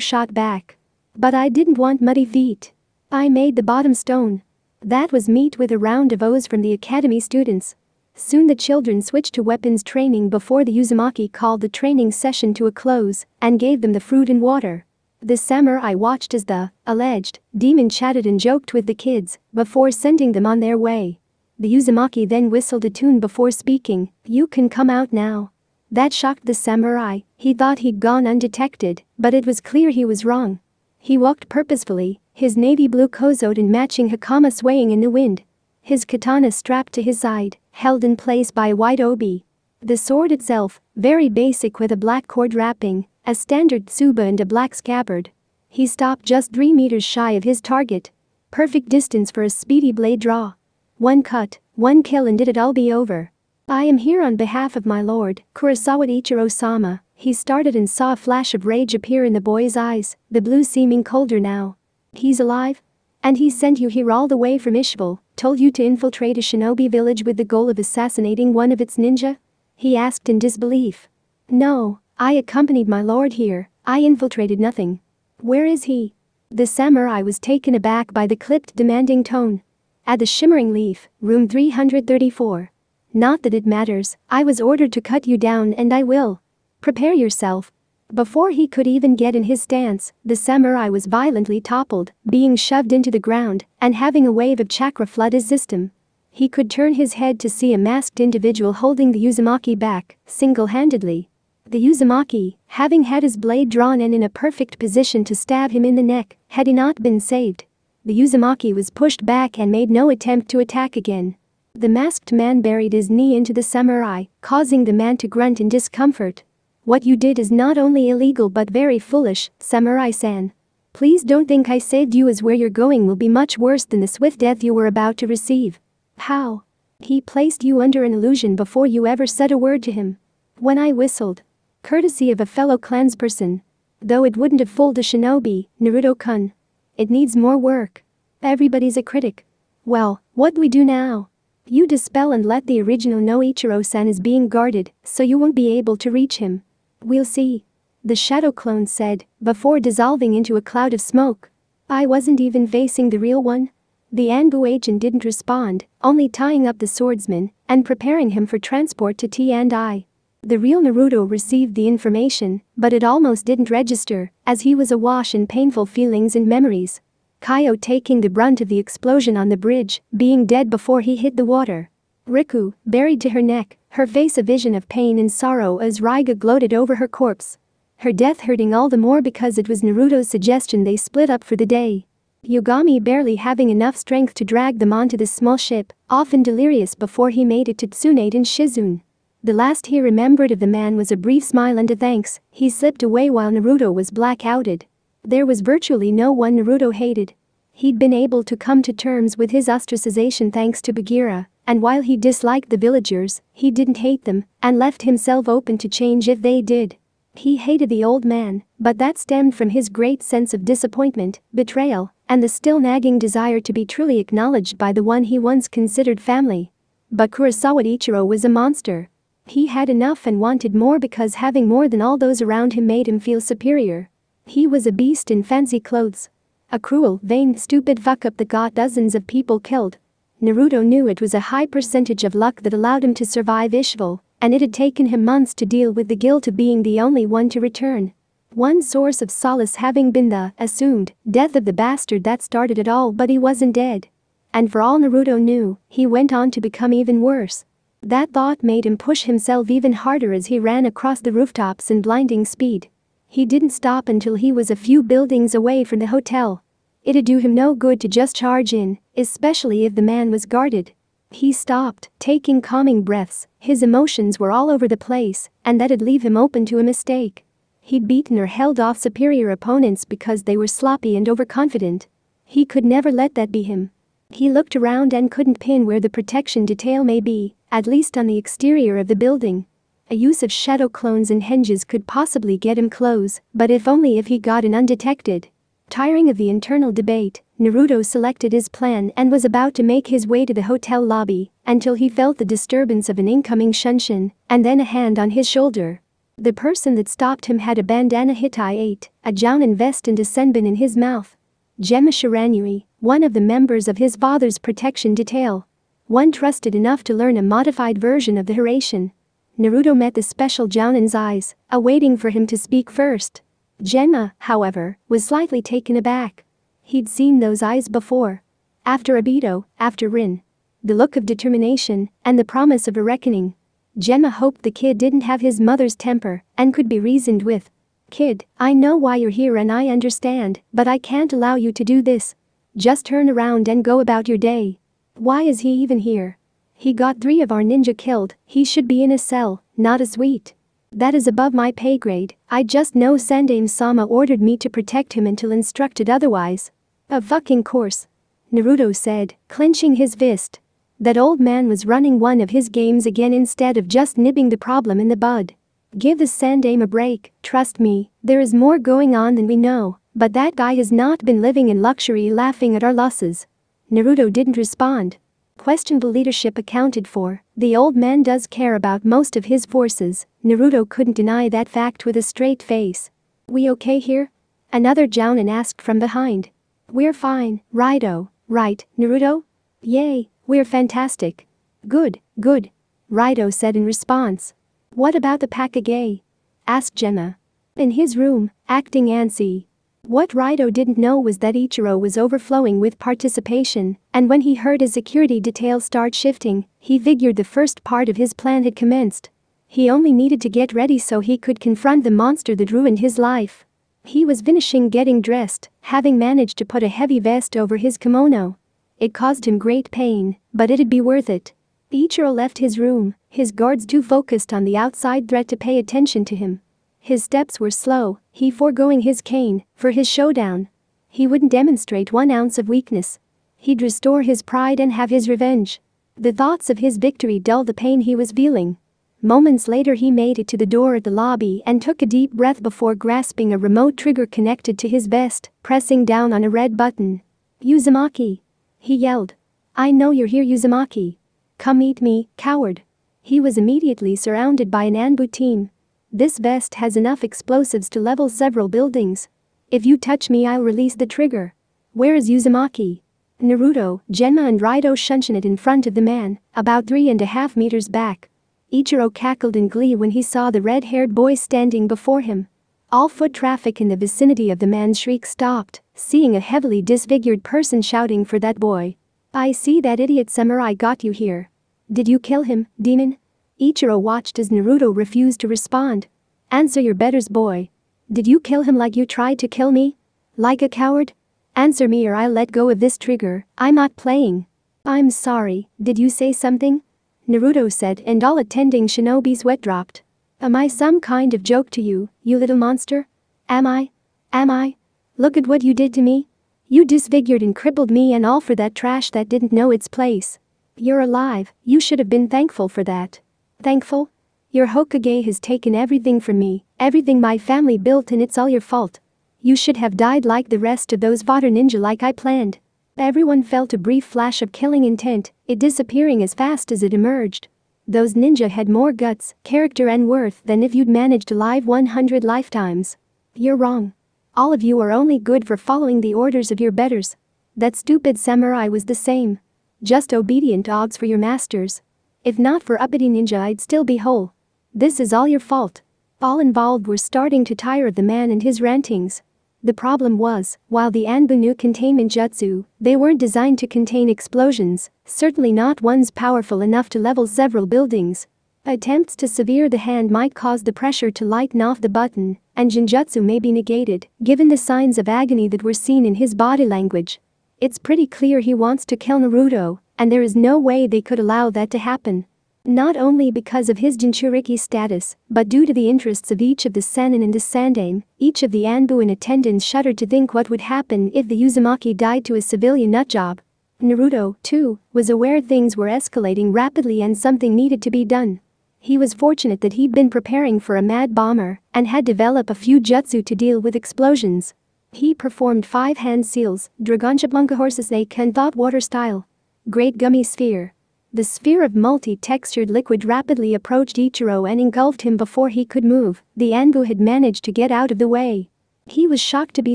shot back. But I didn't want muddy feet. I made the bottom stone. That was meet with a round of O's from the academy students. Soon the children switched to weapons training before the Uzumaki called the training session to a close and gave them the fruit and water. The samurai watched as the alleged demon chatted and joked with the kids before sending them on their way. The Uzumaki then whistled a tune before speaking, You can come out now. That shocked the samurai, he thought he'd gone undetected, but it was clear he was wrong. He walked purposefully, his navy blue kosode and matching hakama swaying in the wind. His katana strapped to his side, held in place by a white obi. The sword itself, very basic with a black cord wrapping, a standard tsuba and a black scabbard. He stopped just 3 meters shy of his target. Perfect distance for a speedy blade draw. One cut, one kill and it'd all be over. I am here on behalf of my lord, Kurosawa Ichiro-sama, he started and saw a flash of rage appear in the boy's eyes, the blue seeming colder now. He's alive? And he sent you here all the way from Ishval, told you to infiltrate a shinobi village with the goal of assassinating one of its ninja? He asked in disbelief. No, I accompanied my lord here, I infiltrated nothing. Where is he? The samurai was taken aback by the clipped, demanding tone. At the Shimmering Leaf, room 334. Not that it matters, I was ordered to cut you down and I will. Prepare yourself, before he could even get in his stance, the samurai was violently toppled, being shoved into the ground and having a wave of chakra flood his system. He could turn his head to see a masked individual holding the Uzumaki back, single-handedly. The Uzumaki, having had his blade drawn and in a perfect position to stab him in the neck, had he not been saved. The Uzumaki was pushed back and made no attempt to attack again. The masked man buried his knee into the samurai, causing the man to grunt in discomfort. What you did is not only illegal but very foolish, Samurai-san. Please don't think I saved you as where you're going will be much worse than the swift death you were about to receive. How? He placed you under an illusion before you ever said a word to him. When I whistled. Courtesy of a fellow clansperson. Though it wouldn't have fooled a shinobi, Naruto-kun. It needs more work. Everybody's a critic. Well, what do we do now? You dispel and let the original know Ichiro-san is being guarded, so you won't be able to reach him. We'll see. The shadow clone said, before dissolving into a cloud of smoke. I wasn't even facing the real one. The Anbu agent didn't respond, only tying up the swordsman and preparing him for transport to T and I. The real Naruto received the information, but it almost didn't register, as he was awash in painful feelings and memories. Kaio taking the brunt of the explosion on the bridge, being dead before he hit the water. Riku, buried to her neck, her face a vision of pain and sorrow as Raiga gloated over her corpse. Her death hurting all the more because it was Naruto's suggestion they split up for the day. Yogami barely having enough strength to drag them onto the small ship, often delirious before he made it to Tsunade and Shizune. The last he remembered of the man was a brief smile and a thanks, he slipped away while Naruto was blackouted. There was virtually no one Naruto hated. He'd been able to come to terms with his ostracization thanks to Bagheera, and while he disliked the villagers, he didn't hate them and left himself open to change if they did. He hated the old man, but that stemmed from his great sense of disappointment, betrayal, and the still nagging desire to be truly acknowledged by the one he once considered family. But Kurosawa Ichiro was a monster. He had enough and wanted more because having more than all those around him made him feel superior. He was a beast in fancy clothes. A cruel, vain, stupid fuck up that got dozens of people killed, Naruto knew it was a high percentage of luck that allowed him to survive Ishval, and it had taken him months to deal with the guilt of being the only one to return. One source of solace having been the assumed death of the bastard that started it all but he wasn't dead. And for all Naruto knew, he went on to become even worse. That thought made him push himself even harder as he ran across the rooftops in blinding speed. He didn't stop until he was a few buildings away from the hotel. It'd do him no good to just charge in, especially if the man was guarded. He stopped, taking calming breaths, his emotions were all over the place, and that'd leave him open to a mistake. He'd beaten or held off superior opponents because they were sloppy and overconfident. He could never let that be him. He looked around and couldn't pin where the protection detail may be, at least on the exterior of the building. A use of shadow clones and henges could possibly get him close, but if only if he got in undetected. Tiring of the internal debate, Naruto selected his plan and was about to make his way to the hotel lobby until he felt the disturbance of an incoming shunshin and then a hand on his shoulder. The person that stopped him had a bandana hitai-ate, a jounin vest and a senbon in his mouth. Genma Shiranui, one of the members of his father's protection detail. One trusted enough to learn a modified version of the Hiraishin. Naruto met the special jounin's eyes, awaiting for him to speak first. Genma, however, was slightly taken aback. He'd seen those eyes before. After Obito, after Rin. The look of determination and the promise of a reckoning. Genma hoped the kid didn't have his mother's temper and could be reasoned with. Kid, I know why you're here and I understand, but I can't allow you to do this. Just turn around and go about your day. Why is he even here? He got three of our ninja killed, he should be in a cell, not a suite. That is above my pay grade, I just know Sandaime-sama ordered me to protect him until instructed otherwise. A fucking course. Naruto said, clenching his fist. That old man was running one of his games again instead of just nipping the problem in the bud. Give the Sandaime a break, trust me, there is more going on than we know, but that guy has not been living in luxury laughing at our losses. Naruto didn't respond, questionable leadership accounted for, the old man does care about most of his forces, Naruto couldn't deny that fact with a straight face. We okay here? Another Jounin asked from behind. We're fine, Raido, right, Naruto? Yay, we're fantastic. Good, good. Raido said in response. What about the Pakage? asked Genma. In his room, acting antsy, what Raido didn't know was that Ichiro was overflowing with participation, and when he heard his security detail start shifting, he figured the first part of his plan had commenced. He only needed to get ready so he could confront the monster that ruined his life. He was finishing getting dressed, having managed to put a heavy vest over his kimono. It caused him great pain, but it'd be worth it. Ichiro left his room, his guards too focused on the outside threat to pay attention to him. His steps were slow, he foregoing his cane, for his showdown. He wouldn't demonstrate one ounce of weakness. He'd restore his pride and have his revenge. The thoughts of his victory dulled the pain he was feeling. Moments later he made it to the door of the lobby and took a deep breath before grasping a remote trigger connected to his vest, pressing down on a red button. Uzumaki. He yelled. I know you're here Uzumaki. Come meet me, coward. He was immediately surrounded by an Anbu team, this vest has enough explosives to level several buildings. If you touch me I'll release the trigger. Where is Uzumaki? Naruto, Genma and Raido shunshin it in front of the man, about three and a half meters back. Ichiro cackled in glee when he saw the red-haired boy standing before him. All foot traffic in the vicinity of the man's shriek stopped, seeing a heavily disfigured person shouting for that boy. I see that idiot samurai got you here. Did you kill him, demon? Ichiro watched as Naruto refused to respond. Answer your betters boy. Did you kill him like you tried to kill me? Like a coward? Answer me or I'll let go of this trigger, I'm not playing. I'm sorry, did you say something? Naruto said and all attending shinobi's sweat dropped. Am I some kind of joke to you, you little monster? Am I? Am I? Look at what you did to me. You disfigured and crippled me and all for that trash that didn't know its place. You're alive, you should have been thankful for that. Thankful? Your Hokage has taken everything from me, everything my family built and it's all your fault. You should have died like the rest of those water ninja like I planned. Everyone felt a brief flash of killing intent, it disappearing as fast as it emerged. Those ninja had more guts, character and worth than if you'd managed to live 100 lifetimes. You're wrong. All of you are only good for following the orders of your betters. That stupid samurai was the same. Just obedient dogs for your masters. If not for uppity ninja I'd still be whole. This is all your fault. All involved were starting to tire of the man and his rantings. The problem was, while the Anbu containment jutsu, they weren't designed to contain explosions, certainly not ones powerful enough to level several buildings. Attempts to sever the hand might cause the pressure to lighten off the button, and Genjutsu may be negated, given the signs of agony that were seen in his body language. It's pretty clear he wants to kill Naruto, and there is no way they could allow that to happen. Not only because of his Jinchuriki status, but due to the interests of each of the Sannin and the Sandaime, each of the Anbu in attendance shuddered to think what would happen if the Uzumaki died to a civilian nutjob. Naruto, too, was aware things were escalating rapidly and something needed to be done. He was fortunate that he'd been preparing for a mad bomber and had developed a few jutsu to deal with explosions. He performed five hand seals, Dragonjablanka horse's snake and thought water style. Great gummy sphere. The sphere of multi-textured liquid rapidly approached Ichiro and engulfed him before he could move, the Anbu had managed to get out of the way. He was shocked to be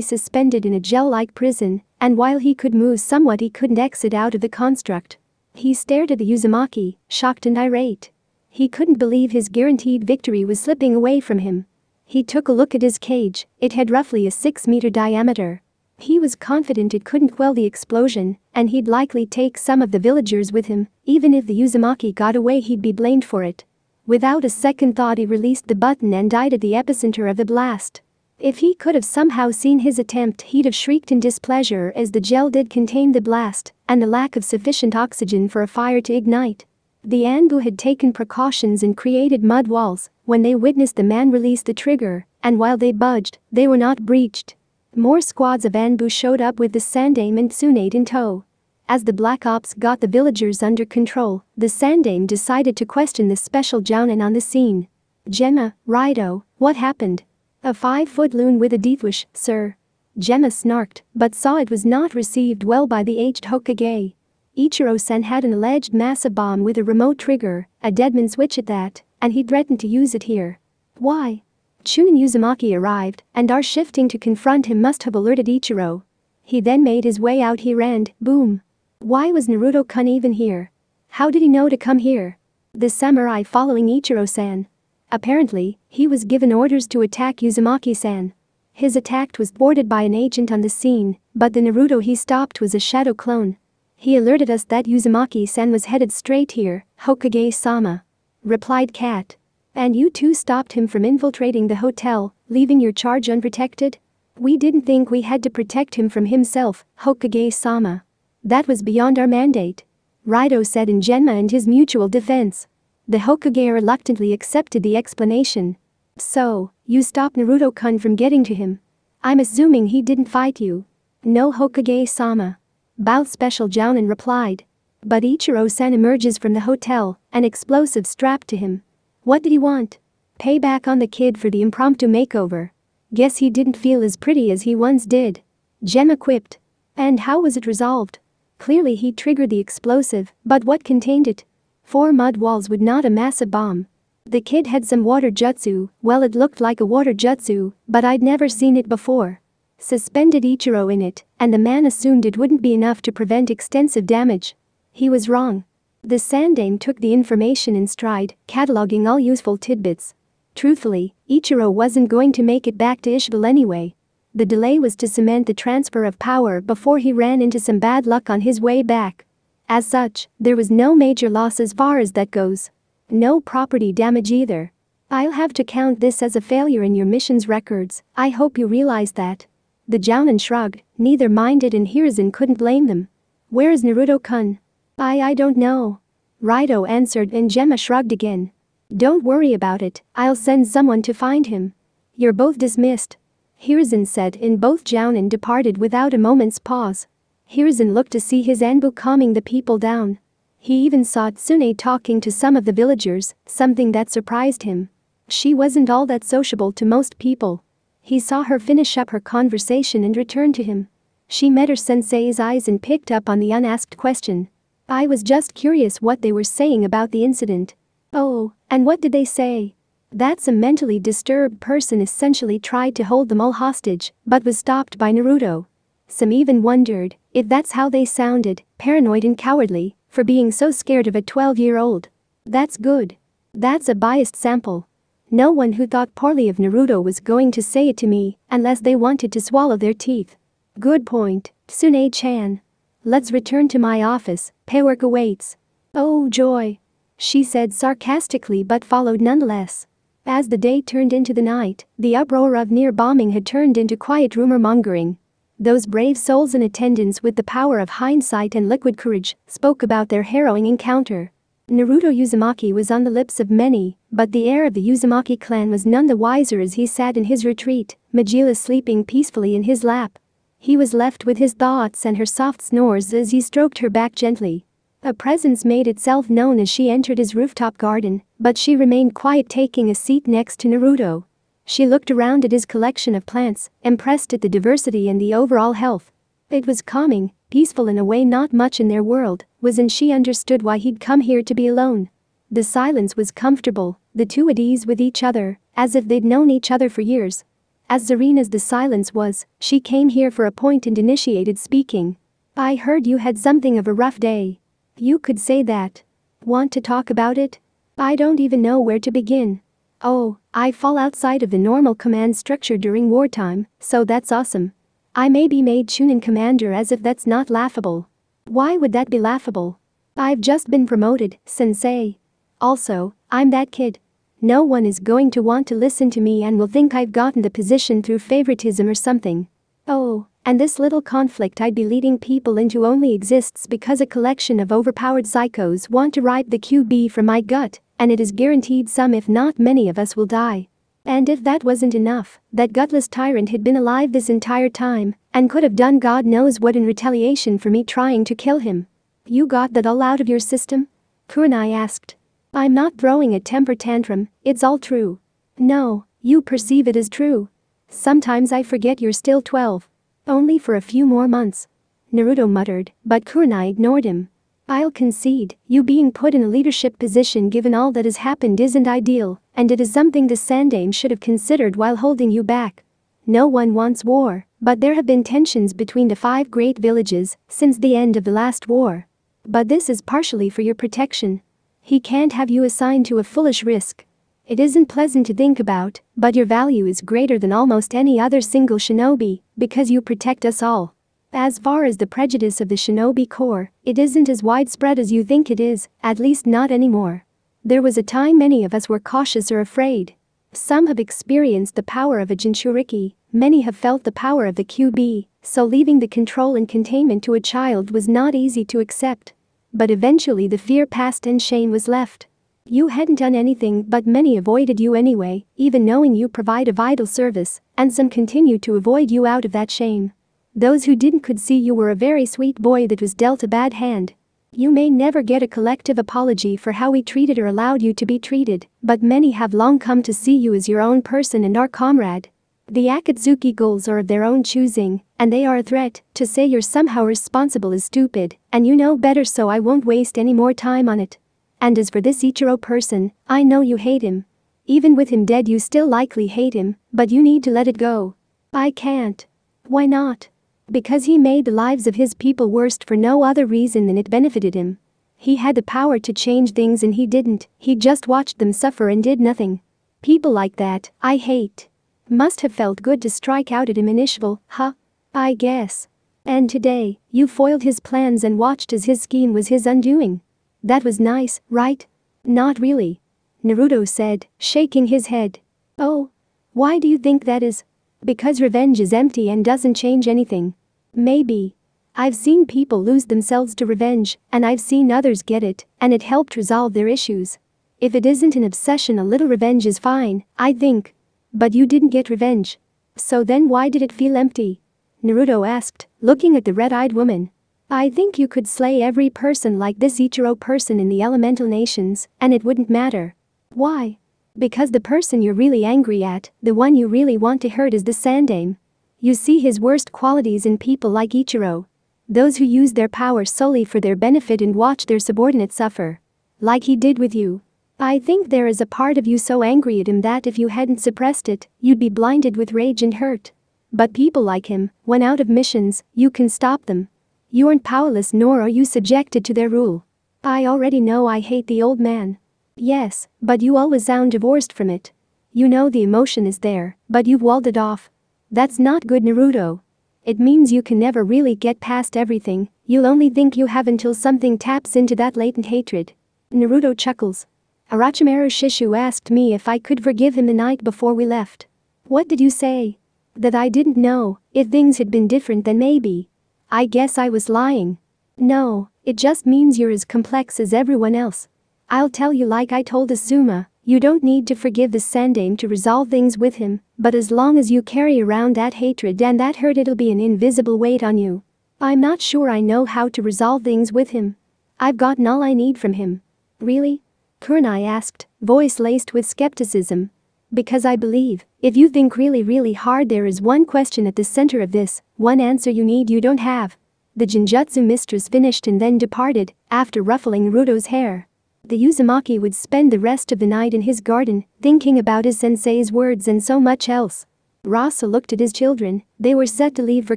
suspended in a gel-like prison, and while he could move somewhat he couldn't exit out of the construct. He stared at the Uzumaki, shocked and irate. He couldn't believe his guaranteed victory was slipping away from him. He took a look at his cage, it had roughly a 6 meter diameter. He was confident it couldn't quell the explosion, and he'd likely take some of the villagers with him, even if the Uzumaki got away he'd be blamed for it. Without a second thought he released the button and died at the epicenter of the blast. If he could have somehow seen his attempt he'd have shrieked in displeasure as the gel did contain the blast and the lack of sufficient oxygen for a fire to ignite. The Anbu had taken precautions and created mud walls when they witnessed the man release the trigger, and while they budged, they were not breached. More squads of Anbu showed up with the Sandaime and Tsunade in tow. As the Black Ops got the villagers under control, the Sandaime decided to question the special Jounin on the scene. Genma, Raido, what happened? A five-foot loon with a deathwish, sir. Genma snarked, but saw it was not received well by the aged Hokage. Ichiro-san had an alleged massive bomb with a remote trigger, a deadman switch at that, and he threatened to use it here. Why? Chunin Uzumaki arrived, and our shifting to confront him must have alerted Ichiro. He then made his way out here and, boom. Why was Naruto-kun even here? How did he know to come here? The samurai following Ichiro-san. Apparently, he was given orders to attack Uzumaki-san. His attack was boarded by an agent on the scene, but the Naruto he stopped was a shadow clone. He alerted us that Uzumaki-san was headed straight here, Hokage-sama. Replied Kat. And you two stopped him from infiltrating the hotel, leaving your charge unprotected? We didn't think we had to protect him from himself, Hokage-sama. That was beyond our mandate. Raido said in Genma and his mutual defense. The Hokage reluctantly accepted the explanation. So, you stopped Naruto-kun from getting to him. I'm assuming he didn't fight you. No Hokage-sama. Bao Special Jounin replied. But Ichiro-san emerges from the hotel, an explosive strapped to him. What did he want? Payback on the kid for the impromptu makeover. Guess he didn't feel as pretty as he once did. Genma quipped. And how was it resolved? Clearly he triggered the explosive, but what contained it? Four mud walls would not amass a bomb. The kid had some water jutsu, well it looked like a water jutsu, but I'd never seen it before. Suspended Ichiro in it, and the man assumed it wouldn't be enough to prevent extensive damage. He was wrong. The Sandaime took the information in stride, cataloging all useful tidbits. Truthfully, Ichiro wasn't going to make it back to Ishville anyway. The delay was to cement the transfer of power before he ran into some bad luck on his way back. As such, there was no major loss as far as that goes. No property damage either. I'll have to count this as a failure in your mission's records, I hope you realize that. The Jounin shrugged, neither minded and Hiruzen couldn't blame them. Where is Naruto-kun? I I don't know. Raido answered and Genma shrugged again. Don't worry about it, I'll send someone to find him. You're both dismissed. Hiruzen said and both Jounin departed without a moment's pause. Hiruzen looked to see his Anbu calming the people down. He even saw Tsune talking to some of the villagers, something that surprised him. She wasn't all that sociable to most people. He saw her finish up her conversation and return to him. She met her sensei's eyes and picked up on the unasked question. I was just curious what they were saying about the incident. Oh, and what did they say? That some mentally disturbed person essentially tried to hold them all hostage, but was stopped by Naruto. Some even wondered if that's how they sounded, paranoid and cowardly, for being so scared of a 12 year old. That's good. That's a biased sample. No one who thought poorly of Naruto was going to say it to me unless they wanted to swallow their teeth. Good point, Tsune-chan. Let's return to my office, paywork awaits. Oh joy. She said sarcastically but followed nonetheless. As the day turned into the night, the uproar of near bombing had turned into quiet rumor mongering. Those brave souls in attendance with the power of hindsight and liquid courage spoke about their harrowing encounter. Naruto Uzumaki was on the lips of many, but the heir of the Uzumaki clan was none the wiser as he sat in his retreat, Magilla sleeping peacefully in his lap. He was left with his thoughts and her soft snores as he stroked her back gently. A presence made itself known as she entered his rooftop garden, but she remained quiet taking a seat next to Naruto. She looked around at his collection of plants, impressed at the diversity and the overall health. It was calming, peaceful in a way not much in their world was and she understood why he'd come here to be alone. The silence was comfortable, the two at ease with each other, as if they'd known each other for years. As serene as the silence was, she came here for a point and initiated speaking. I heard you had something of a rough day. You could say that. Want to talk about it? I don't even know where to begin. Oh, I fall outside of the normal command structure during wartime, so that's awesome. I may be made Chunin commander as if that's not laughable. Why would that be laughable? I've just been promoted, sensei. Also, I'm that kid. No one is going to want to listen to me and will think I've gotten the position through favoritism or something. Oh, and this little conflict I'd be leading people into only exists because a collection of overpowered psychos want to rip the Kyuubi from my gut, and it is guaranteed some if not many of us will die. And if that wasn't enough, that gutless tyrant had been alive this entire time and could have done God knows what in retaliation for me trying to kill him. You got that all out of your system? Kurenai asked. I'm not throwing a temper tantrum, it's all true. No, you perceive it as true. Sometimes I forget you're still 12. Only for a few more months. Naruto muttered, but Kurenai ignored him. I'll concede, you being put in a leadership position given all that has happened isn't ideal, and it is something the Sandaime should have considered while holding you back. No one wants war, but there have been tensions between the five great villages since the end of the last war. But this is partially for your protection. He can't have you assigned to a foolish risk. It isn't pleasant to think about, but your value is greater than almost any other single shinobi because you protect us all. As far as the prejudice of the shinobi corps, it isn't as widespread as you think it is, at least not anymore. There was a time many of us were cautious or afraid. Some have experienced the power of a Jinchuriki, many have felt the power of the Kyuubi, so leaving the control and containment to a child was not easy to accept. But eventually the fear passed and shame was left. You hadn't done anything but many avoided you anyway, even knowing you provide a vital service, and some continued to avoid you out of that shame. Those who didn't could see you were a very sweet boy that was dealt a bad hand. You may never get a collective apology for how we treated or allowed you to be treated, but many have long come to see you as your own person and our comrade. The Akatsuki goals are of their own choosing, and they are a threat, to say you're somehow responsible is stupid, and you know better so I won't waste any more time on it. And as for this Ichiro person, I know you hate him. Even with him dead you still likely hate him, but you need to let it go. I can't. Why not? Because he made the lives of his people worse for no other reason than it benefited him. He had the power to change things and he didn't, he just watched them suffer and did nothing. People like that, I hate. Must have felt good to strike out at him in huh? I guess. And today, you foiled his plans and watched as his scheme was his undoing. That was nice, right? Not really. Naruto said, shaking his head. Oh. Why do you think that is? Because revenge is empty and doesn't change anything. Maybe. I've seen people lose themselves to revenge, and I've seen others get it, and it helped resolve their issues. If it isn't an obsession, a little revenge is fine, I think. But you didn't get revenge. So then why did it feel empty? Naruto asked, looking at the red-eyed woman. I think you could slay every person like this Ichiro person in the elemental nations, and it wouldn't matter. Why? Because the person you're really angry at, the one you really want to hurt is the Sandaime. You see his worst qualities in people like Ichiro. Those who use their power solely for their benefit and watch their subordinates suffer. Like he did with you. I think there is a part of you so angry at him that if you hadn't suppressed it, you'd be blinded with rage and hurt. But people like him, when out of missions, you can stop them. You aren't powerless nor are you subjected to their rule. I already know I hate the old man. Yes, but you always sound divorced from it. You know the emotion is there, but you've walled it off. That's not good Naruto. It means you can never really get past everything, you'll only think you have until something taps into that latent hatred. Naruto chuckles. Orochimaru Shishou asked me if I could forgive him the night before we left. What did you say? That I didn't know, if things had been different then maybe. I guess I was lying. No, it just means you're as complex as everyone else. I'll tell you like I told Asuma, you don't need to forgive the Sandaime to resolve things with him, but as long as you carry around that hatred and that hurt it'll be an invisible weight on you. I'm not sure I know how to resolve things with him. I've gotten all I need from him. Really? Kurenai asked, voice laced with skepticism. Because I believe, if you think really really hard there is one question at the center of this, one answer you need you don't have. The Genjutsu mistress finished and then departed, after ruffling Naruto's hair. The Uzumaki would spend the rest of the night in his garden, thinking about his sensei's words and so much else. Rasa looked at his children, they were set to leave for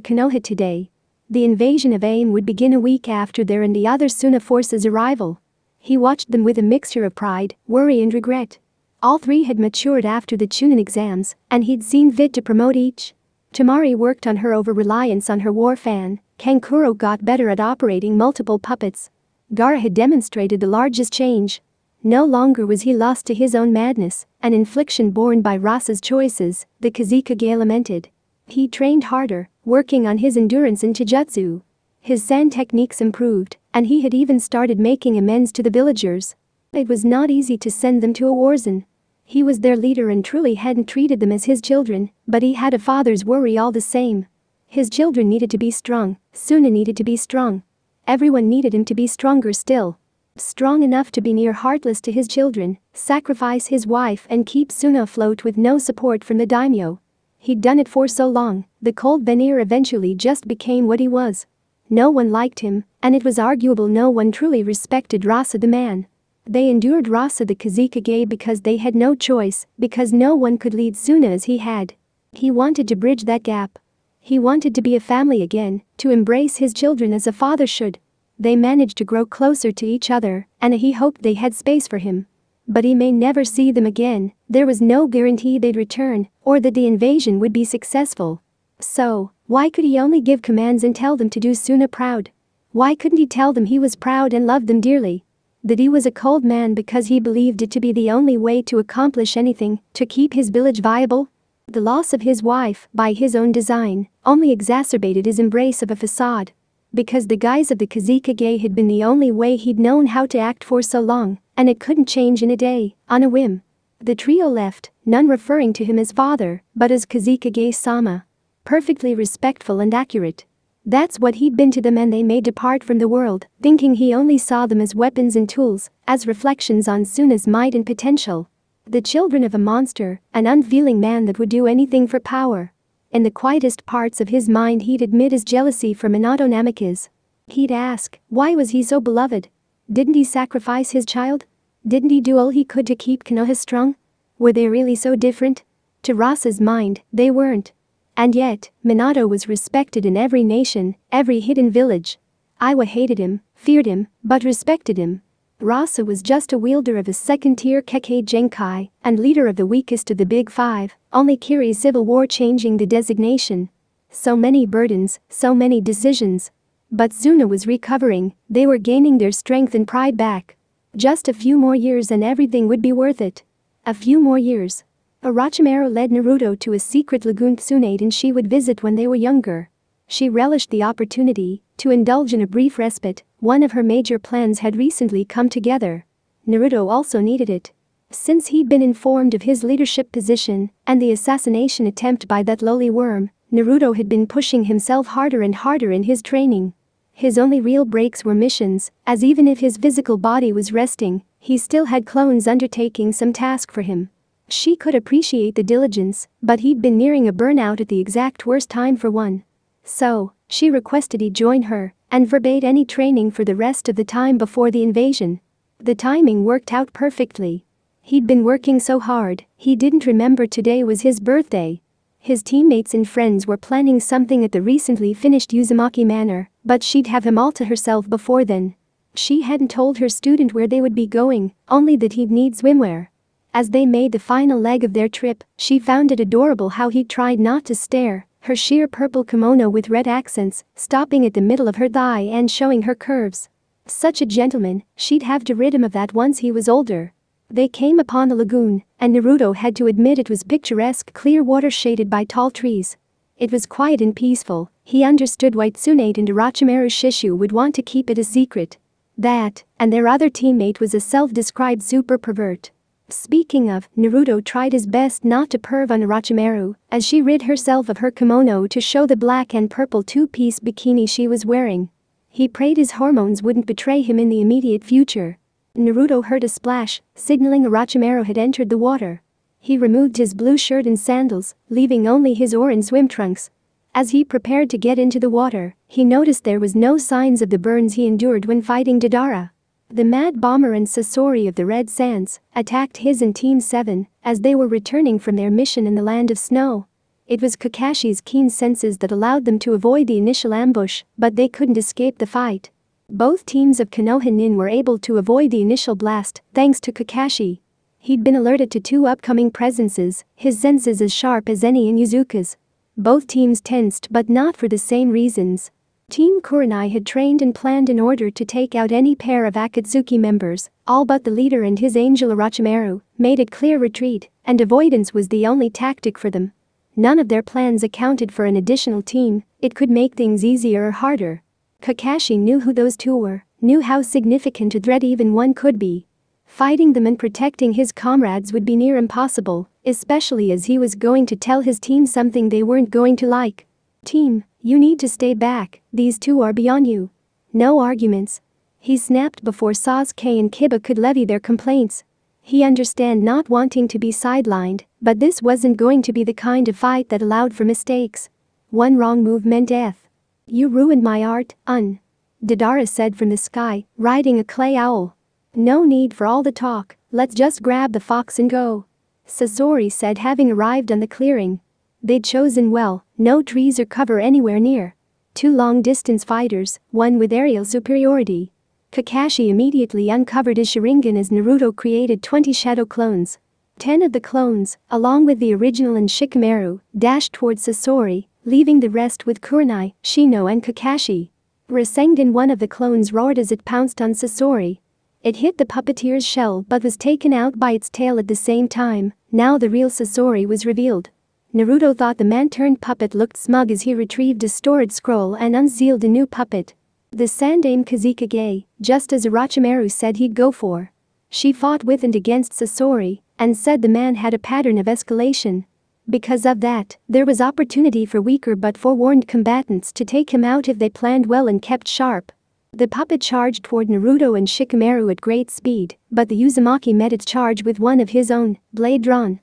Konoha today. The invasion of AIM would begin a week after their and the other Suna forces' arrival. He watched them with a mixture of pride, worry and regret. All three had matured after the Chunin exams, and he'd seen fit to promote each. Temari worked on her over-reliance on her war fan, Kankuro got better at operating multiple puppets. Gaara had demonstrated the largest change. No longer was he lost to his own madness, an infliction borne by Rasa's choices, the Kazekage lamented. He trained harder, working on his endurance in Taijutsu. His sand techniques improved, and he had even started making amends to the villagers. It was not easy to send them to a war zone. He was their leader and truly hadn't treated them as his children, but he had a father's worry all the same. His children needed to be strong, Suna needed to be strong. Everyone needed him to be stronger still. Strong enough to be near heartless to his children, sacrifice his wife and keep Suna afloat with no support from the daimyo. He'd done it for so long, the cold veneer eventually just became what he was. No one liked him, and it was arguable no one truly respected Rasa the man. They endured Rasa the Kazekage because they had no choice, because no one could lead Suna as he had. He wanted to bridge that gap. He wanted to be a family again, to embrace his children as a father should. They managed to grow closer to each other, and he hoped they had space for him. But he may never see them again, there was no guarantee they'd return, or that the invasion would be successful. So, why could he only give commands and tell them to do Suna proud? Why couldn't he tell them he was proud and loved them dearly? that he was a cold man because he believed it to be the only way to accomplish anything, to keep his village viable? The loss of his wife, by his own design, only exacerbated his embrace of a facade. Because the guise of the Kazekage had been the only way he'd known how to act for so long, and it couldn't change in a day, on a whim. The trio left, none referring to him as father, but as Kazekage-sama. Perfectly respectful and accurate. That's what he'd been to them and they may depart from the world, thinking he only saw them as weapons and tools, as reflections on Suna's might and potential. The children of a monster, an unfeeling man that would do anything for power. In the quietest parts of his mind he'd admit his jealousy for Minato Namikaze. He'd ask, why was he so beloved? Didn't he sacrifice his child? Didn't he do all he could to keep Konoha strong? Were they really so different? To Rasa's mind, they weren't. And yet, Minato was respected in every nation, every hidden village. Iwa hated him, feared him, but respected him. Rasa was just a wielder of a second-tier Kekkei Genkai and leader of the weakest of the Big Five, only Kiri's civil war changing the designation. So many burdens, so many decisions. But Suna was recovering, they were gaining their strength and pride back. Just a few more years and everything would be worth it. A few more years. Orochimaru led Naruto to a secret lagoon Tsunade and she would visit when they were younger. She relished the opportunity to indulge in a brief respite, one of her major plans had recently come together. Naruto also needed it. Since he'd been informed of his leadership position and the assassination attempt by that lowly worm, Naruto had been pushing himself harder and harder in his training. His only real breaks were missions, as even if his physical body was resting, he still had clones undertaking some task for him. She could appreciate the diligence, but he'd been nearing a burnout at the exact worst time for one. So, she requested he join her and forbade any training for the rest of the time before the invasion. The timing worked out perfectly. He'd been working so hard, he didn't remember today was his birthday. His teammates and friends were planning something at the recently finished Uzumaki Manor, but she'd have him all to herself before then. She hadn't told her student where they would be going, only that he'd need swimwear. As they made the final leg of their trip, she found it adorable how he tried not to stare, her sheer purple kimono with red accents, stopping at the middle of her thigh and showing her curves. Such a gentleman, she'd have to rid him of that once he was older. They came upon the lagoon, and Naruto had to admit it was picturesque clear water shaded by tall trees. It was quiet and peaceful, he understood why Tsunade and Orochimaru Shishou would want to keep it a secret. That, and their other teammate was a self-described super pervert. Speaking of, Naruto tried his best not to perv on Orochimaru as she rid herself of her kimono to show the black and purple two-piece bikini she was wearing. He prayed his hormones wouldn't betray him in the immediate future. Naruto heard a splash, signaling Orochimaru had entered the water. He removed his blue shirt and sandals, leaving only his orange swim trunks. As he prepared to get into the water, he noticed there was no signs of the burns he endured when fighting Deidara. The Mad Bomber and Sasori of the Red Sands attacked his and Team 7 as they were returning from their mission in the Land of Snow. It was Kakashi's keen senses that allowed them to avoid the initial ambush, but they couldn't escape the fight. Both teams of Konoha Nin were able to avoid the initial blast thanks to Kakashi. He'd been alerted to two upcoming presences, his senses as sharp as any Inuzuka's. Both teams tensed but not for the same reasons. Team Kurenai had trained and planned in order to take out any pair of Akatsuki members, all but the leader and his angel Orochimaru, made a clear retreat, and avoidance was the only tactic for them. None of their plans accounted for an additional team, it could make things easier or harder. Kakashi knew who those two were, knew how significant a threat even one could be, Fighting them and protecting his comrades would be near impossible, especially as he was going to tell his team something they weren't going to like. Team, you need to stay back, these two are beyond you. No arguments. He snapped before Sasuke and Kiba could levy their complaints. He understand not wanting to be sidelined, but this wasn't going to be the kind of fight that allowed for mistakes. One wrong move meant death. You ruined my art, un. Deidara said from the sky, riding a clay owl. No need for all the talk, let's just grab the fox and go. Sasori said having arrived on the clearing. They'd chosen well, no trees or cover anywhere near. Two long-distance fighters, one with aerial superiority. Kakashi immediately uncovered his Sharingan as Naruto created 20 shadow clones. Ten of the clones, along with the original and Shikamaru, dashed towards Sasori, leaving the rest with Kurenai, Shino and Kakashi. Rasengan one of the clones roared as it pounced on Sasori, it hit the puppeteer's shell but was taken out by its tail at the same time, now the real Sasori was revealed. Naruto thought the man-turned-puppet looked smug as he retrieved a storage scroll and unsealed a new puppet. The Sandaime Kazekage, just as Orochimaru said he'd go for. She fought with and against Sasori, and said the man had a pattern of escalation. Because of that, there was opportunity for weaker but forewarned combatants to take him out if they planned well and kept sharp. The puppet charged toward Naruto and Shikamaru at great speed, but the Uzumaki met its charge with one of his own, blade drawn.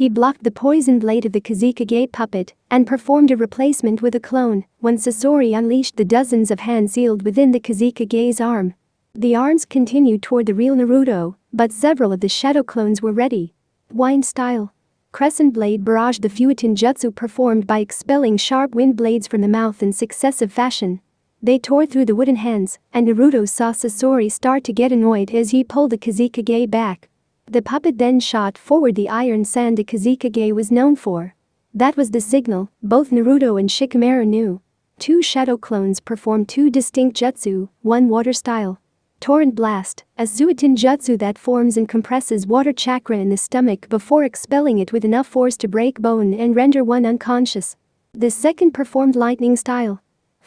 He blocked the poisoned blade of the Kazekage puppet and performed a replacement with a clone when Sasori unleashed the dozens of hands sealed within the Kazekage's arm. The arms continued toward the real Naruto, but several of the shadow clones were ready. Wind style. Crescent Blade barraged the Futon Jutsu performed by expelling sharp wind blades from the mouth in successive fashion. They tore through the wooden hands, and Naruto saw Sasori start to get annoyed as he pulled the Kazekage back. The puppet then shot forward the iron sand the Kazekage was known for. That was the signal, both Naruto and Shikamaru knew. Two shadow clones perform two distinct jutsu, one water style. Torrent Blast, a Suiton jutsu that forms and compresses water chakra in the stomach before expelling it with enough force to break bone and render one unconscious. The second performed lightning style,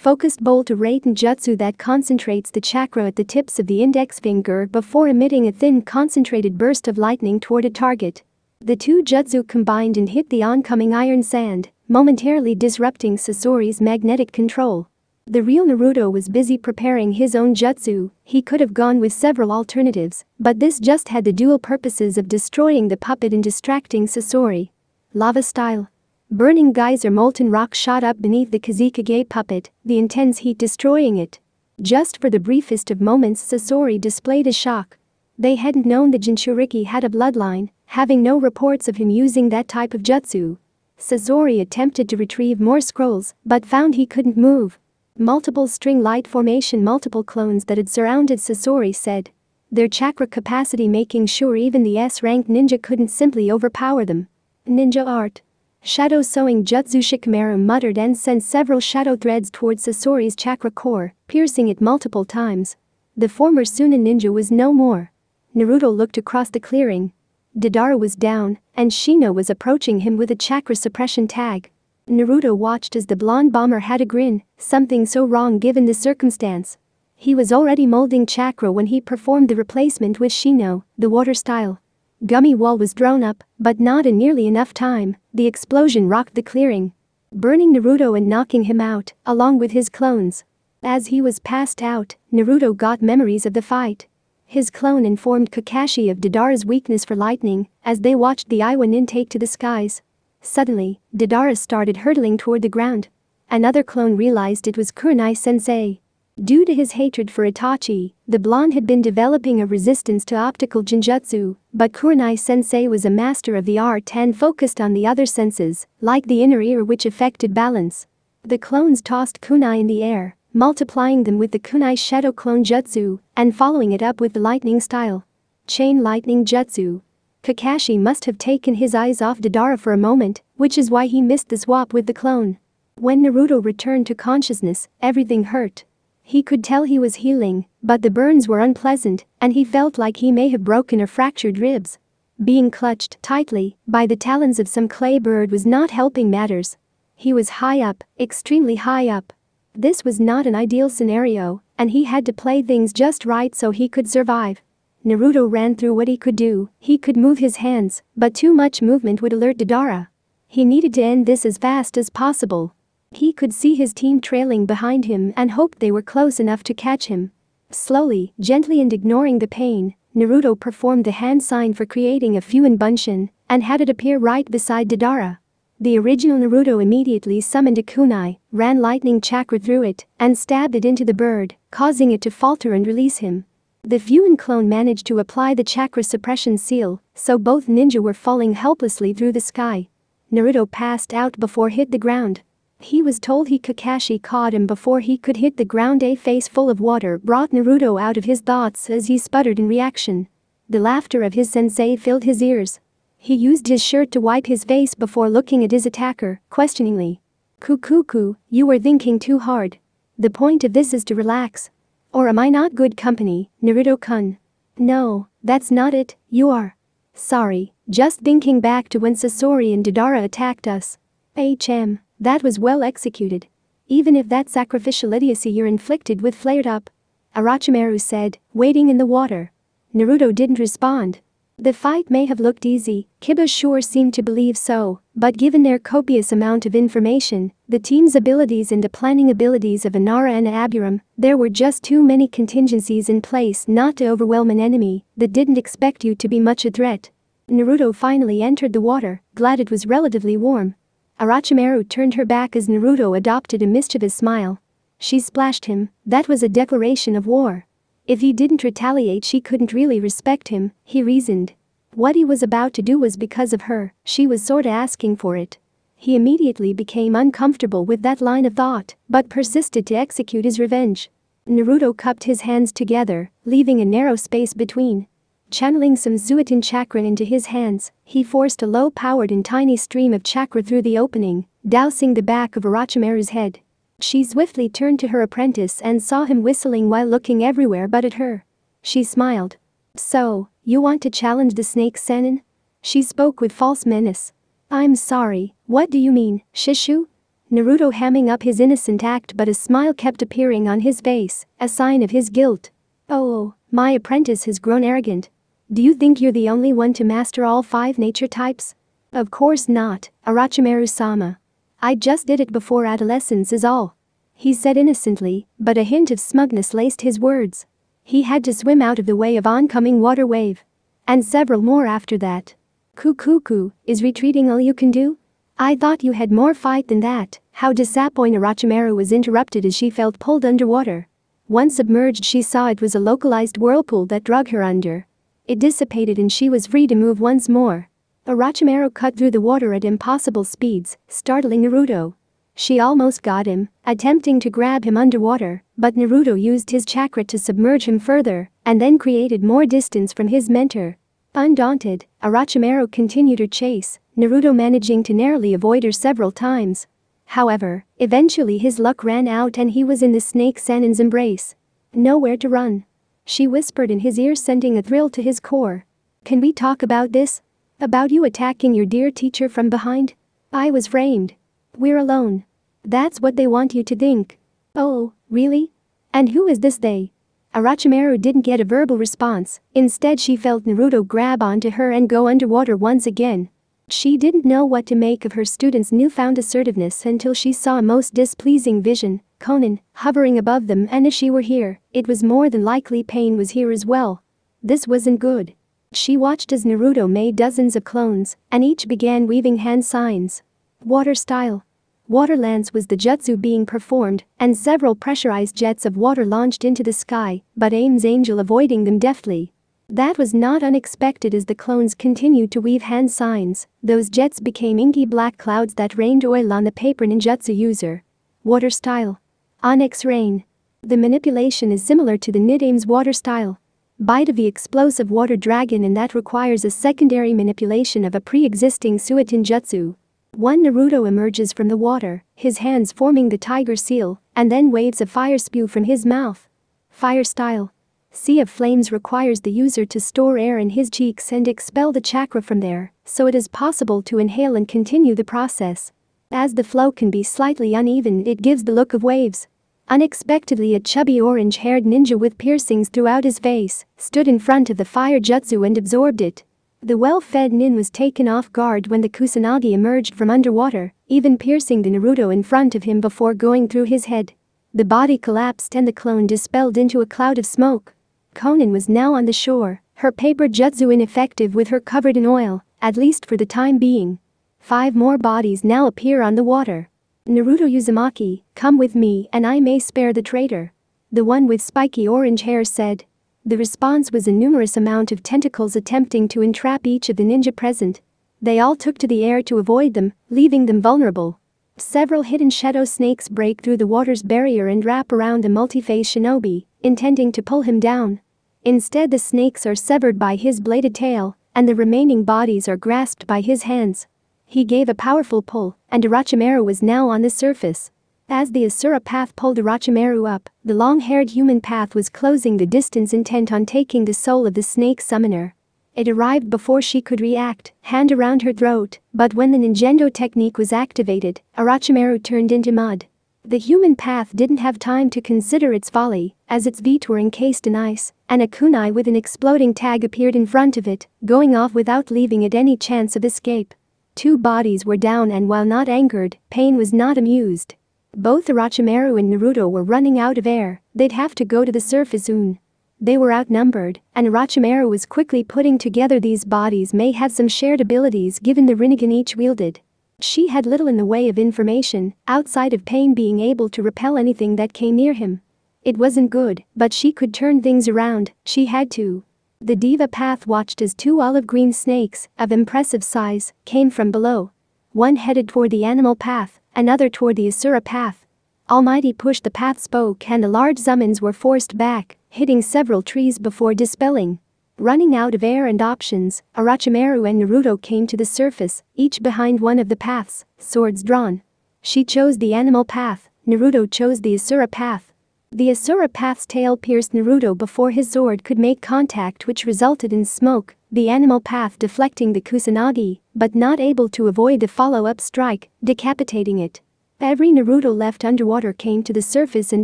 Focused bolt to Raiton Jutsu that concentrates the chakra at the tips of the index finger before emitting a thin concentrated burst of lightning toward a target. The two jutsu combined and hit the oncoming iron sand, momentarily disrupting Sasori's magnetic control. The real Naruto was busy preparing his own jutsu, he could have gone with several alternatives, but this just had the dual purposes of destroying the puppet and distracting Sasori. Lava style. Burning geyser molten rock shot up beneath the Kazekage puppet, the intense heat destroying it. Just for the briefest of moments Sasori displayed a shock. They hadn't known that Jinchuriki had a bloodline, having no reports of him using that type of jutsu. Sasori attempted to retrieve more scrolls, but found he couldn't move. Multiple string light formation multiple clones that had surrounded Sasori said. Their chakra capacity making sure even the S-ranked ninja couldn't simply overpower them. Ninja art. Shadow sewing Jutsu Shikamaru muttered and sent several shadow threads towards Sasori's chakra core, piercing it multiple times. The former Suna ninja was no more. Naruto looked across the clearing. Deidara was down, and Shino was approaching him with a chakra suppression tag. Naruto watched as the blonde bomber had a grin, something so wrong given the circumstance. He was already molding chakra when he performed the replacement with Shino, the water style. Gummy wall was drawn up, but not in nearly enough time, the explosion rocked the clearing. Burning Naruto and knocking him out, along with his clones. As he was passed out, Naruto got memories of the fight. His clone informed Kakashi of Deidara's weakness for lightning as they watched the Iwa Nin take to the skies. Suddenly, Deidara started hurtling toward the ground. Another clone realized it was Kurenai sensei. Due to his hatred for Itachi, the blonde had been developing a resistance to optical genjutsu, but Kurenai sensei was a master of the art and focused on the other senses, like the inner ear which affected balance. The clones tossed kunai in the air, multiplying them with the kunai shadow clone jutsu and following it up with the lightning style. Chain lightning jutsu. Kakashi must have taken his eyes off Deidara for a moment, which is why he missed the swap with the clone. When Naruto returned to consciousness, everything hurt. He could tell he was healing, but the burns were unpleasant, and he felt like he may have broken or fractured ribs. Being clutched tightly by the talons of some clay bird was not helping matters. He was high up, extremely high up. This was not an ideal scenario, and he had to play things just right so he could survive. Naruto ran through what he could do, he could move his hands, but too much movement would alert Deidara. He needed to end this as fast as possible. He could see his team trailing behind him and hoped they were close enough to catch him. Slowly, gently and ignoring the pain, Naruto performed the hand sign for creating a Fuin Bunshin and had it appear right beside Deidara. The original Naruto immediately summoned a kunai, ran lightning chakra through it, and stabbed it into the bird, causing it to falter and release him. The Fuin clone managed to apply the chakra suppression seal, so both ninja were falling helplessly through the sky. Naruto passed out before hit the ground, he was told he Kakashi caught him before he could hit the ground a face full of water brought Naruto out of his thoughts as he sputtered in reaction. The laughter of his sensei filled his ears. He used his shirt to wipe his face before looking at his attacker, questioningly. Kukuku, you were thinking too hard. The point of this is to relax. Or am I not good company, Naruto-kun? No, that's not it, you are. Sorry, just thinking back to when Sasori and Deidara attacked us. HM. That was well executed. Even if that sacrificial idiocy you're inflicted with flared up. Orochimaru said, waiting in the water. Naruto didn't respond. The fight may have looked easy, Kiba sure seemed to believe so, but given their copious amount of information, the team's abilities and the planning abilities of Inara and Aburame, there were just too many contingencies in place not to overwhelm an enemy that didn't expect you to be much a threat. Naruto finally entered the water, glad it was relatively warm, Orochimaru turned her back as Naruto adopted a mischievous smile. She splashed him, that was a declaration of war. If he didn't retaliate she couldn't really respect him, he reasoned. What he was about to do was because of her, she was sorta asking for it. He immediately became uncomfortable with that line of thought, but persisted to execute his revenge. Naruto cupped his hands together, leaving a narrow space between. Channeling some Suiton chakra into his hands, he forced a low-powered and tiny stream of chakra through the opening, dousing the back of Orochimaru's head. She swiftly turned to her apprentice and saw him whistling while looking everywhere but at her. She smiled. So, you want to challenge the snake Sannin? She spoke with false menace. I'm sorry, what do you mean, Shishou? Naruto hamming up his innocent act but a smile kept appearing on his face, a sign of his guilt. Oh, oh my apprentice has grown arrogant, do you think you're the only one to master all five nature types? Of course not, Orochimaru-sama. I just did it before adolescence is all. He said innocently, but a hint of smugness laced his words. He had to swim out of the way of oncoming water wave. And several more after that. Kukuku, is retreating all you can do? I thought you had more fight than that, how disappointed Orochimaru was interrupted as she felt pulled underwater. Once submerged she saw it was a localized whirlpool that drug her under. It dissipated and she was free to move once more. Orochimaru cut through the water at impossible speeds, startling Naruto. She almost got him, attempting to grab him underwater, but Naruto used his chakra to submerge him further and then created more distance from his mentor. Undaunted, Orochimaru continued her chase, Naruto managing to narrowly avoid her several times. However, eventually his luck ran out and he was in the snake Sannin's embrace. Nowhere to run. She whispered in his ear sending a thrill to his core. Can we talk about this? About you attacking your dear teacher from behind? I was framed. We're alone. That's what they want you to think. Oh, really? And who is this they? Orochimaru didn't get a verbal response, instead she felt Naruto grab onto her and go underwater once again. She didn't know what to make of her student's newfound assertiveness until she saw a most displeasing vision, Konan, hovering above them and if she were here, it was more than likely pain was here as well. This wasn't good. She watched as Naruto made dozens of clones, and each began weaving hand signs. Water style. Water lance was the jutsu being performed, and several pressurized jets of water launched into the sky, but Aim's angel avoiding them deftly. That was not unexpected as the clones continued to weave hand signs, those jets became inky black clouds that rained oil on the paper ninjutsu user. Water style. Onyx rain. The manipulation is similar to the Nidaime's water style. Bite of the explosive water dragon and that requires a secondary manipulation of a pre-existing Suiton jutsu. One Naruto emerges from the water, his hands forming the tiger seal, and then waves a fire spew from his mouth. Fire style. Sea of Flames requires the user to store air in his cheeks and expel the chakra from there, so it is possible to inhale and continue the process. As the flow can be slightly uneven, it gives the look of waves. Unexpectedly a chubby orange-haired ninja with piercings throughout his face stood in front of the fire jutsu and absorbed it. The well-fed nin was taken off guard when the Kusanagi emerged from underwater, even piercing the Naruto in front of him before going through his head. The body collapsed and the clone dispelled into a cloud of smoke. Konan was now on the shore, her paper jutsu ineffective with her covered in oil, at least for the time being. Five more bodies now appear on the water. Naruto Uzumaki, come with me and I may spare the traitor. The one with spiky orange hair said. The response was a numerous amount of tentacles attempting to entrap each of the ninja present. They all took to the air to avoid them, leaving them vulnerable. Several hidden shadow snakes break through the water's barrier and wrap around the multi-phase shinobi, intending to pull him down. Instead the snakes are severed by his bladed tail, and the remaining bodies are grasped by his hands. He gave a powerful pull, and Orochimaru was now on the surface. As the Asura path pulled Orochimaru up, the long-haired human path was closing the distance intent on taking the soul of the snake summoner. It arrived before she could react, hand around her throat, but when the Ningendo technique was activated, Orochimaru turned into mud. The human path didn't have time to consider its folly, as its feet were encased in ice, and a kunai with an exploding tag appeared in front of it, going off without leaving it any chance of escape. Two bodies were down and while not angered, Pain was not amused. Both Orochimaru and Naruto were running out of air, they'd have to go to the surface soon. They were outnumbered, and Orochimaru was quickly putting together these bodies may have some shared abilities given the Rinnegan each wielded. She had little in the way of information, outside of Pain being able to repel anything that came near him. It wasn't good, but she could turn things around, she had to. The Deva path watched as two olive-green snakes, of impressive size, came from below. One headed toward the animal path, another toward the Asura path. Almighty pushed the path spoke and the large summons were forced back, hitting several trees before dispelling. Running out of air and options, Orochimaru and Naruto came to the surface, each behind one of the paths, swords drawn. She chose the animal path, Naruto chose the Asura path. The Asura path's tail pierced Naruto before his sword could make contact which resulted in smoke, the animal path deflecting the Kusanagi, but not able to avoid the follow-up strike, decapitating it. Every Naruto left underwater came to the surface and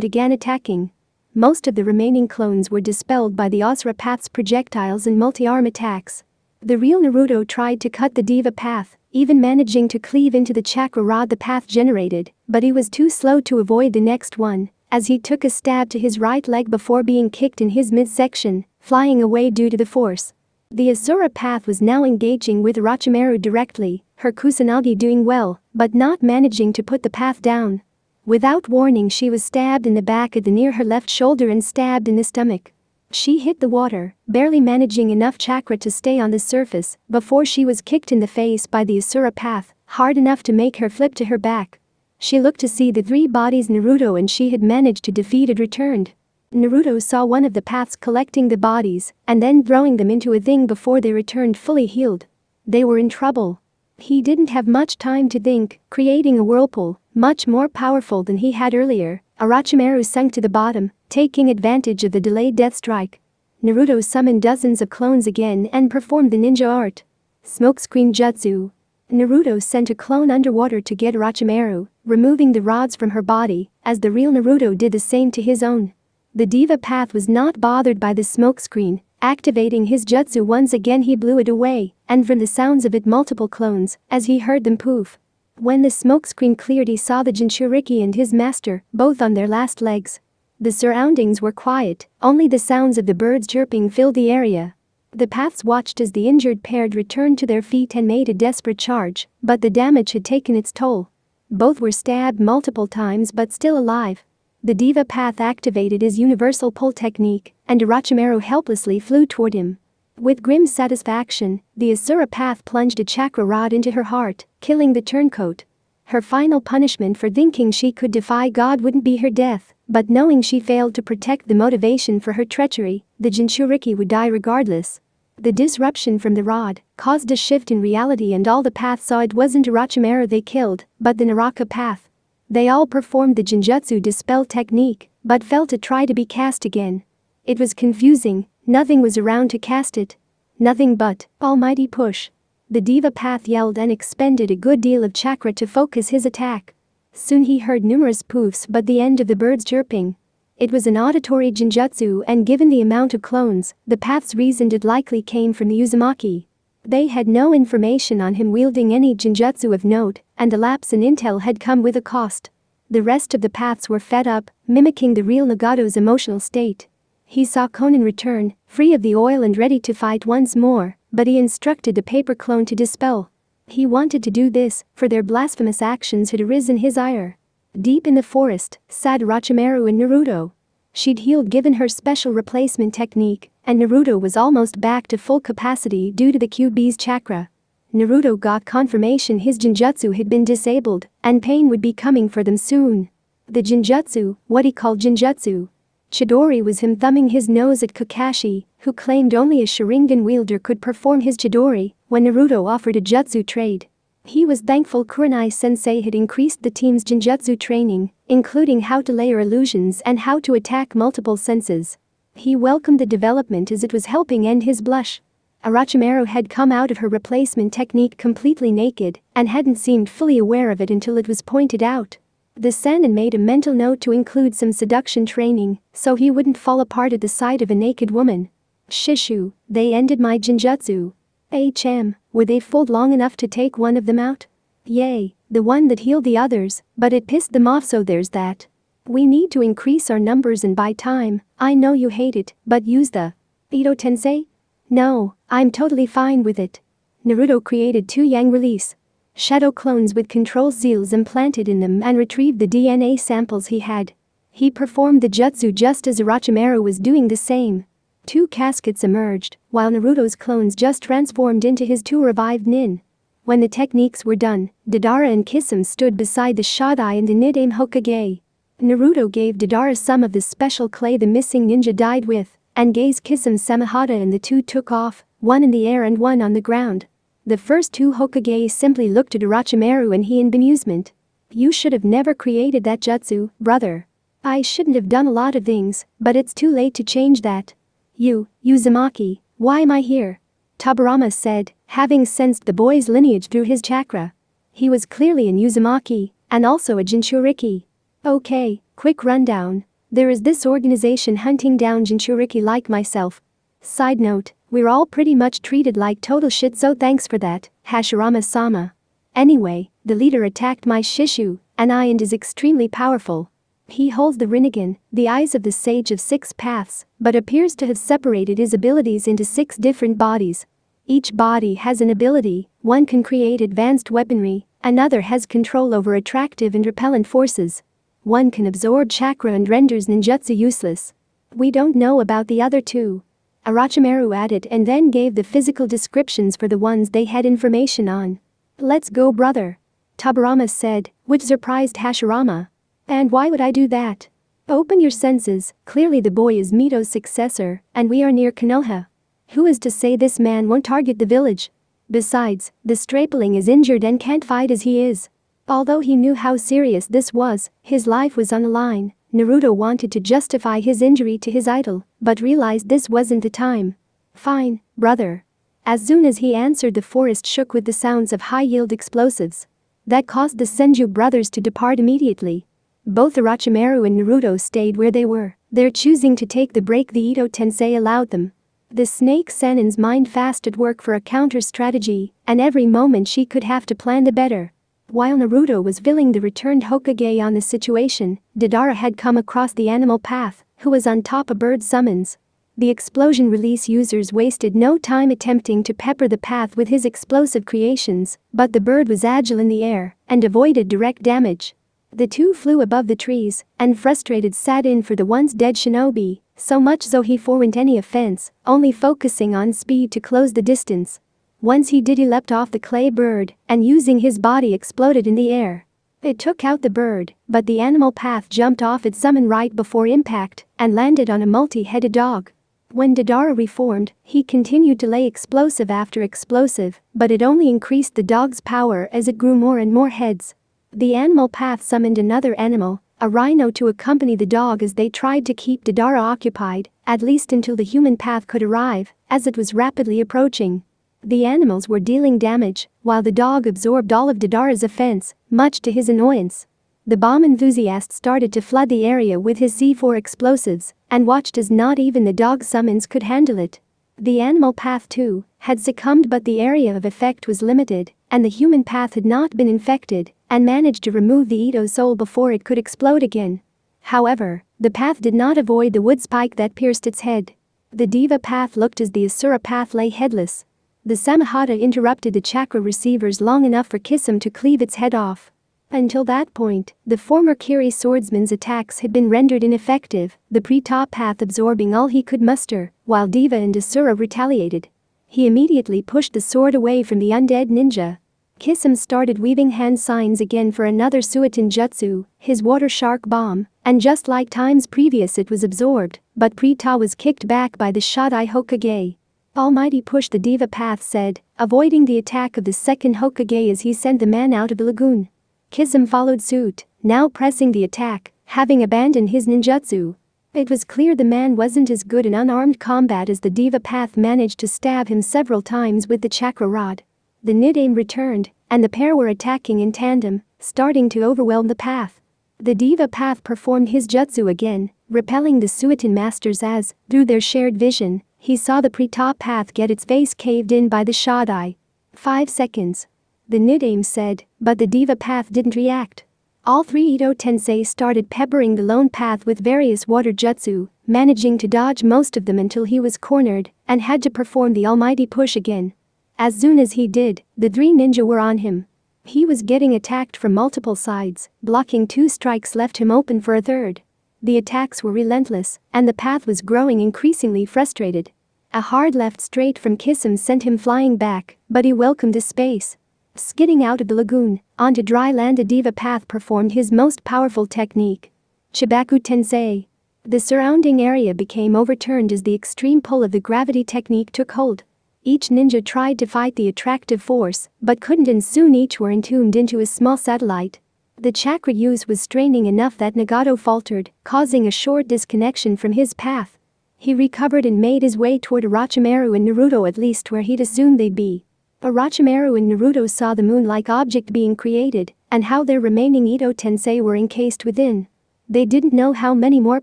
began attacking. Most of the remaining clones were dispelled by the Asura path's projectiles and multi-arm attacks. The real Naruto tried to cut the Deva path, even managing to cleave into the chakra rod the path generated, but he was too slow to avoid the next one, as he took a stab to his right leg before being kicked in his midsection, flying away due to the force. The Asura path was now engaging with Orochimaru directly, her Kusanagi doing well, but not managing to put the path down. Without warning she was stabbed in the back at the near her left shoulder and stabbed in the stomach. She hit the water, barely managing enough chakra to stay on the surface before she was kicked in the face by the Asura path, hard enough to make her flip to her back. She looked to see the three bodies Naruto and she had managed to defeat had returned. Naruto saw one of the paths collecting the bodies and then throwing them into a thing before they returned fully healed. They were in trouble. He didn't have much time to think, creating a whirlpool, much more powerful than he had earlier, Orochimaru sunk to the bottom, taking advantage of the delayed death strike. Naruto summoned dozens of clones again and performed the ninja art. Smokescreen Jutsu, Naruto sent a clone underwater to get Orochimaru, removing the rods from her body, as the real Naruto did the same to his own. The Deva Path was not bothered by the smokescreen, activating his jutsu once again he blew it away, and from the sounds of it multiple clones, as he heard them poof. When the smokescreen cleared he saw the Jinchuriki and his master, both on their last legs. The surroundings were quiet, only the sounds of the birds chirping filled the area. The paths watched as the injured pair returned to their feet and made a desperate charge, but the damage had taken its toll. Both were stabbed multiple times but still alive. The Deva Path activated his universal pull technique, and Orochimaru helplessly flew toward him. With grim satisfaction, the Asura Path plunged a chakra rod into her heart, killing the turncoat. Her final punishment for thinking she could defy God wouldn't be her death, but knowing she failed to protect the motivation for her treachery, the Jinchuriki would die regardless. The disruption from the rod caused a shift in reality and all the paths saw it wasn't Orochimaru they killed, but the Naraka path. They all performed the Genjutsu dispel technique, but failed to try to be cast again. It was confusing, nothing was around to cast it. Nothing but, almighty push. The Deva Path yelled and expended a good deal of chakra to focus his attack. Soon he heard numerous poofs but the end of the birds chirping. It was an auditory genjutsu and given the amount of clones, the paths reasoned it likely came from the Uzumaki. They had no information on him wielding any genjutsu of note, and the lapse in intel had come with a cost. The rest of the paths were fed up, mimicking the real Nagato's emotional state. He saw Konan return, free of the oil and ready to fight once more, but he instructed the paper clone to dispel. He wanted to do this, for their blasphemous actions had arisen his ire. Deep in the forest, sat Orochimaru and Naruto. She'd healed given her special replacement technique, and Naruto was almost back to full capacity due to the Kyuubi's chakra. Naruto got confirmation his Genjutsu had been disabled, and pain would be coming for them soon. The Genjutsu, what he called Genjutsu. Chidori was him thumbing his nose at Kakashi, who claimed only a Sharingan wielder could perform his Chidori, when Naruto offered a jutsu trade. He was thankful Kurenai sensei had increased the team's Genjutsu training, including how to layer illusions and how to attack multiple senses. He welcomed the development as it was helping end his blush. Orochimaru had come out of her replacement technique completely naked and hadn't seemed fully aware of it until it was pointed out. The Sannin made a mental note to include some seduction training so he wouldn't fall apart at the sight of a naked woman. Shishou, they ended my Genjutsu. HM, were they fooled long enough to take one of them out? Yay, the one that healed the others, but it pissed them off so there's that. We need to increase our numbers and buy time, I know you hate it, but use the Edo Tensei? No, I'm totally fine with it. Naruto created two Yang release shadow clones with control seals implanted in them and retrieved the DNA samples he had. He performed the jutsu just as Orochimaru was doing the same. Two caskets emerged, while Naruto's clones just transformed into his two revived nin. When the techniques were done, Deidara and Kisame stood beside the Shodai and the Nidaime Hokage. Naruto gave Deidara some of the special clay the missing ninja died with, and gazed Kisame Samehada and the two took off, one in the air and one on the ground. The first two Hokage simply looked at Orochimaru and he in bemusement. You should have never created that jutsu, brother. I shouldn't have done a lot of things, but it's too late to change that. You, Uzumaki, why am I here? Tobirama said, having sensed the boy's lineage through his chakra. He was clearly an Uzumaki, and also a Jinchuriki. Okay, quick rundown. There is this organization hunting down Jinchuriki like myself. Side note, we're all pretty much treated like total shit so thanks for that, Hashirama-sama. Anyway, the leader attacked my Shishou, and I and is extremely powerful. He holds the Rinnegan, the eyes of the Sage of Six Paths, but appears to have separated his abilities into six different bodies. Each body has an ability, one can create advanced weaponry, another has control over attractive and repellent forces. One can absorb chakra and renders ninjutsu useless. We don't know about the other two. Orochimaru added and then gave the physical descriptions for the ones they had information on. Let's go brother. Tobirama said, which surprised Hashirama. And why would I do that? Open your senses, clearly the boy is Mito's successor, and we are near Konoha. Who is to say this man won't target the village? Besides, the strapling is injured and can't fight as he is. Although he knew how serious this was, his life was on the line, Naruto wanted to justify his injury to his idol, but realized this wasn't the time. Fine, brother. As soon as he answered the forest shook with the sounds of high-yield explosives. That caused the Senju brothers to depart immediately, both Orochimaru and Naruto stayed where they were, their choosing to take the break the Edo Tensei allowed them. The snake Sannin's mind fast at work for a counter strategy, and every moment she could have to plan the better. While Naruto was villing the returned Hokage on the situation, Deidara had come across the animal path, who was on top of bird summons. The explosion release users wasted no time attempting to pepper the path with his explosive creations, but the bird was agile in the air and avoided direct damage. The two flew above the trees and frustrated sat in for the once dead shinobi, so much so he forewent any offense, only focusing on speed to close the distance. Once he did he leapt off the clay bird and using his body exploded in the air. It took out the bird, but the animal path jumped off its summon right before impact and landed on a multi-headed dog. When Deidara reformed, he continued to lay explosive after explosive, but it only increased the dog's power as it grew more and more heads. The animal path summoned another animal, a rhino to accompany the dog as they tried to keep Deidara occupied, at least until the human path could arrive, as it was rapidly approaching. The animals were dealing damage, while the dog absorbed all of Deidara's offense, much to his annoyance. The bomb enthusiast started to flood the area with his C4 explosives and watched as not even the dog summons could handle it. The animal path too had succumbed but the area of effect was limited and the human path had not been infected and managed to remove the Edo soul before it could explode again. However, the path did not avoid the wood spike that pierced its head. The Deva path looked as the Asura path lay headless. The Samehada interrupted the chakra receivers long enough for Kisame to cleave its head off. Until that point, the former Kiri swordsman's attacks had been rendered ineffective, the Preta path absorbing all he could muster, while Deva and Asura retaliated. He immediately pushed the sword away from the undead ninja. Kisame started weaving hand signs again for another Suiton Jutsu, his water shark bomb, and just like times previous it was absorbed, but Preta was kicked back by the Shodai Hokage. Almighty push the Deva path said, avoiding the attack of the second Hokage as he sent the man out of the lagoon. Kisame followed suit, now pressing the attack, having abandoned his ninjutsu, it was clear the man wasn't as good in unarmed combat as the Deva Path managed to stab him several times with the chakra rod. The Nidaime returned, and the pair were attacking in tandem, starting to overwhelm the path. The Deva Path performed his jutsu again, repelling the Suiton masters as, through their shared vision, he saw the Preta path get its face caved in by the Shodai. Five seconds. The Nidaime said, but the Deva Path didn't react. All three Edo Tensei started peppering the lone path with various water jutsu, managing to dodge most of them until he was cornered and had to perform the almighty push again. As soon as he did, the three ninja were on him. He was getting attacked from multiple sides, blocking two strikes left him open for a third. The attacks were relentless, and the path was growing increasingly frustrated. A hard left straight from Kisame sent him flying back, but he welcomed the space. Skidding out of the lagoon, onto dry land a Deva path performed his most powerful technique. Chibaku Tensei. The surrounding area became overturned as the extreme pull of the gravity technique took hold. Each ninja tried to fight the attractive force, but couldn't and soon each were entombed into a small satellite. The chakra use was straining enough that Nagato faltered, causing a short disconnection from his path. He recovered and made his way toward Orochimaru and Naruto at least where he'd assumed they'd be. Orochimaru and Naruto saw the moon-like object being created and how their remaining Edo Tensei were encased within. They didn't know how many more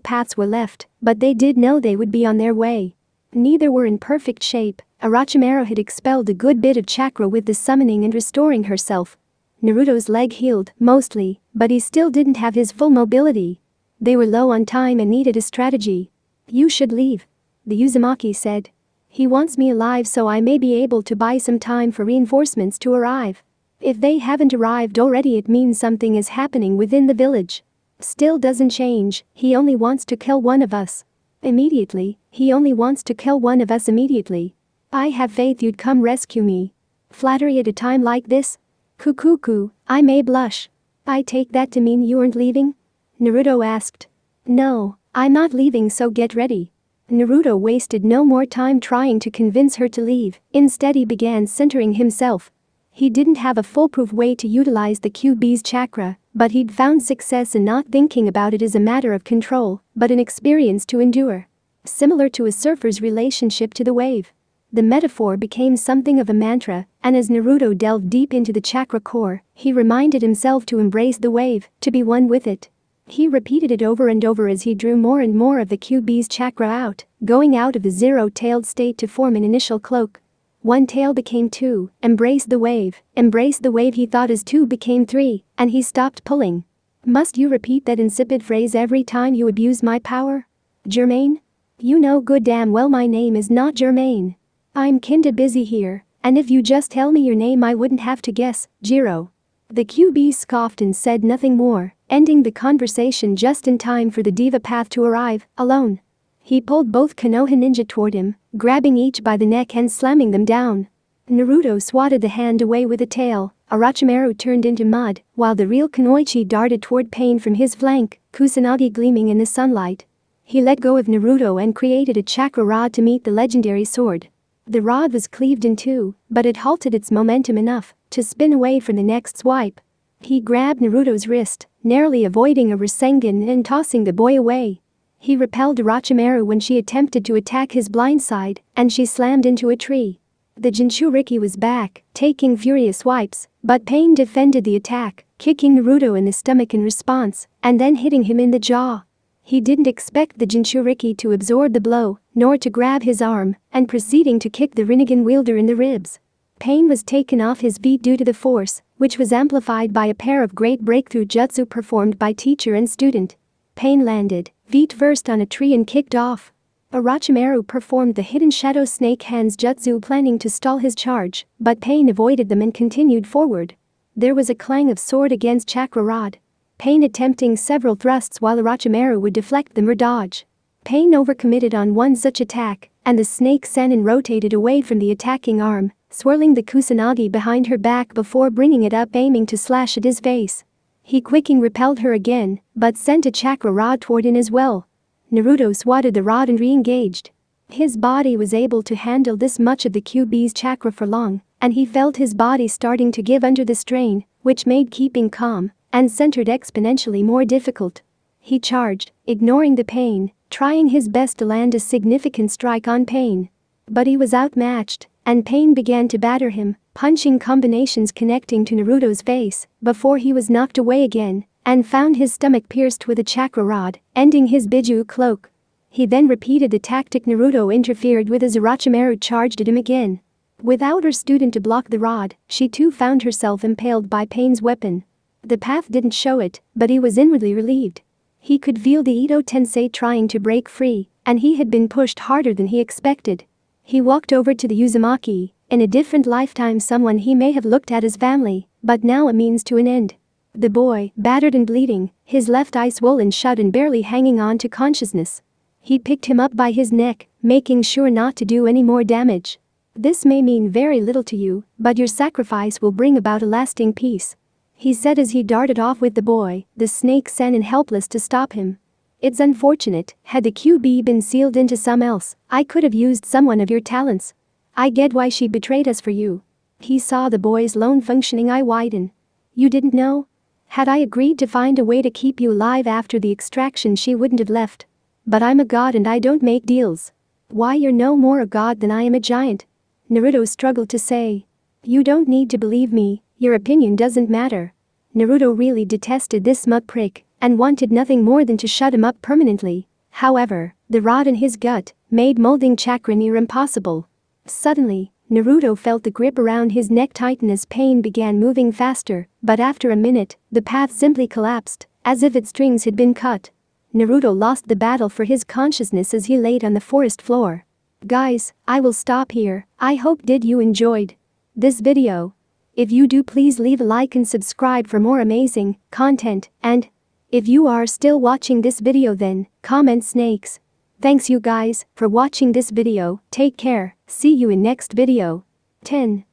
paths were left, but they did know they would be on their way. Neither were in perfect shape, Orochimaru had expelled a good bit of chakra with the summoning and restoring herself. Naruto's leg healed, mostly, but he still didn't have his full mobility. They were low on time and needed a strategy. You should leave. The Uzumaki said. He wants me alive so I may be able to buy some time for reinforcements to arrive. If they haven't arrived already it means something is happening within the village. Still doesn't change, he only wants to kill one of us. Immediately, he only wants to kill one of us immediately. I have faith you'd come rescue me. Flattery at a time like this? Kukuku, I may blush. I take that to mean you aren't leaving? Naruto asked. No, I'm not leaving so get ready. Naruto wasted no more time trying to convince her to leave, instead he began centering himself. He didn't have a foolproof way to utilize the Kyuubi's chakra, but he'd found success in not thinking about it as a matter of control, but an experience to endure. Similar to a surfer's relationship to the wave. The metaphor became something of a mantra, and as Naruto delved deep into the chakra core, he reminded himself to embrace the wave, to be one with it. He repeated it over and over as he drew more and more of the Kyuubi's chakra out, going out of the zero-tailed state to form an initial cloak. One tail became two, embrace the wave, embrace the wave he thought as two became three, and he stopped pulling. Must you repeat that insipid phrase every time you abuse my power? Germaine? You know good damn well my name is not Germaine. I'm kinda busy here, and if you just tell me your name I wouldn't have to guess, Jiro. The Kyuubi scoffed and said nothing more, ending the conversation just in time for the Deva Path to arrive, alone. He pulled both Konoha ninja toward him, grabbing each by the neck and slamming them down. Naruto swatted the hand away with a tail, Orochimaru turned into mud, while the real Kunoichi darted toward Pain from his flank, Kusanagi gleaming in the sunlight. He let go of Naruto and created a chakra rod to meet the legendary sword. The rod was cleaved in two, but it halted its momentum enough to spin away from the next swipe. He grabbed Naruto's wrist, narrowly avoiding a Rasengan and tossing the boy away. He repelled Orochimaru when she attempted to attack his blind side, and she slammed into a tree. The Jinchuriki was back, taking furious swipes, but Pain defended the attack, kicking Naruto in the stomach in response, and then hitting him in the jaw. He didn't expect the Jinchuriki to absorb the blow, nor to grab his arm, and proceeding to kick the Rinnegan wielder in the ribs. Pain was taken off his feet due to the force, which was amplified by a pair of great breakthrough jutsu performed by teacher and student. Pain landed, feet first on a tree and kicked off. Orochimaru performed the hidden shadow snake hands jutsu planning to stall his charge, but Pain avoided them and continued forward. There was a clang of sword against chakra rod. Pain attempting several thrusts while Orochimaru would deflect them or dodge. Pain overcommitted on one such attack, and the snake Sannin rotated away from the attacking arm, swirling the Kusanagi behind her back before bringing it up aiming to slash at his face. He quicking repelled her again, but sent a chakra rod toward him as well. Naruto swatted the rod and re-engaged. His body was able to handle this much of the Kyuubi's chakra for long, and he felt his body starting to give under the strain, which made keeping calm and centered exponentially more difficult. He charged, ignoring the pain, trying his best to land a significant strike on Pain. But he was outmatched, and Pain began to batter him, punching combinations connecting to Naruto's face before he was knocked away again and found his stomach pierced with a chakra rod, ending his Biju cloak. He then repeated the tactic Naruto interfered with as Orochimaru charged at him again. Without her student to block the rod, she too found herself impaled by Pain's weapon. The path didn't show it, but he was inwardly relieved. He could feel the Edo Tensei trying to break free, and he had been pushed harder than he expected. He walked over to the Uzumaki, in a different lifetime someone he may have looked at as family, but now a means to an end. The boy, battered and bleeding, his left eye swollen shut and barely hanging on to consciousness. He picked him up by his neck, making sure not to do any more damage. This may mean very little to you, but your sacrifice will bring about a lasting peace. He said as he darted off with the boy, the snake Sannin helpless to stop him. It's unfortunate, had the Kyuubi been sealed into some else, I could have used someone of your talents, I get why she betrayed us for you. He saw the boy's lone functioning eye widen. You didn't know? Had I agreed to find a way to keep you alive after the extraction she wouldn't have left. But I'm a god and I don't make deals. Why you're no more a god than I am a giant. Naruto struggled to say. You don't need to believe me, your opinion doesn't matter. Naruto really detested this mud prick and wanted nothing more than to shut him up permanently. However, the rod in his gut made molding chakra near impossible. Suddenly, Naruto felt the grip around his neck tighten as pain began moving faster, but after a minute, the path simply collapsed, as if its strings had been cut. Naruto lost the battle for his consciousness as he laid on the forest floor. Guys, I will stop here, I hope did you enjoyed this video. If you do please leave a like and subscribe for more amazing content and if you are still watching this video then, comment snakes. Thanks you guys for watching this video, take care, see you in next video. 10.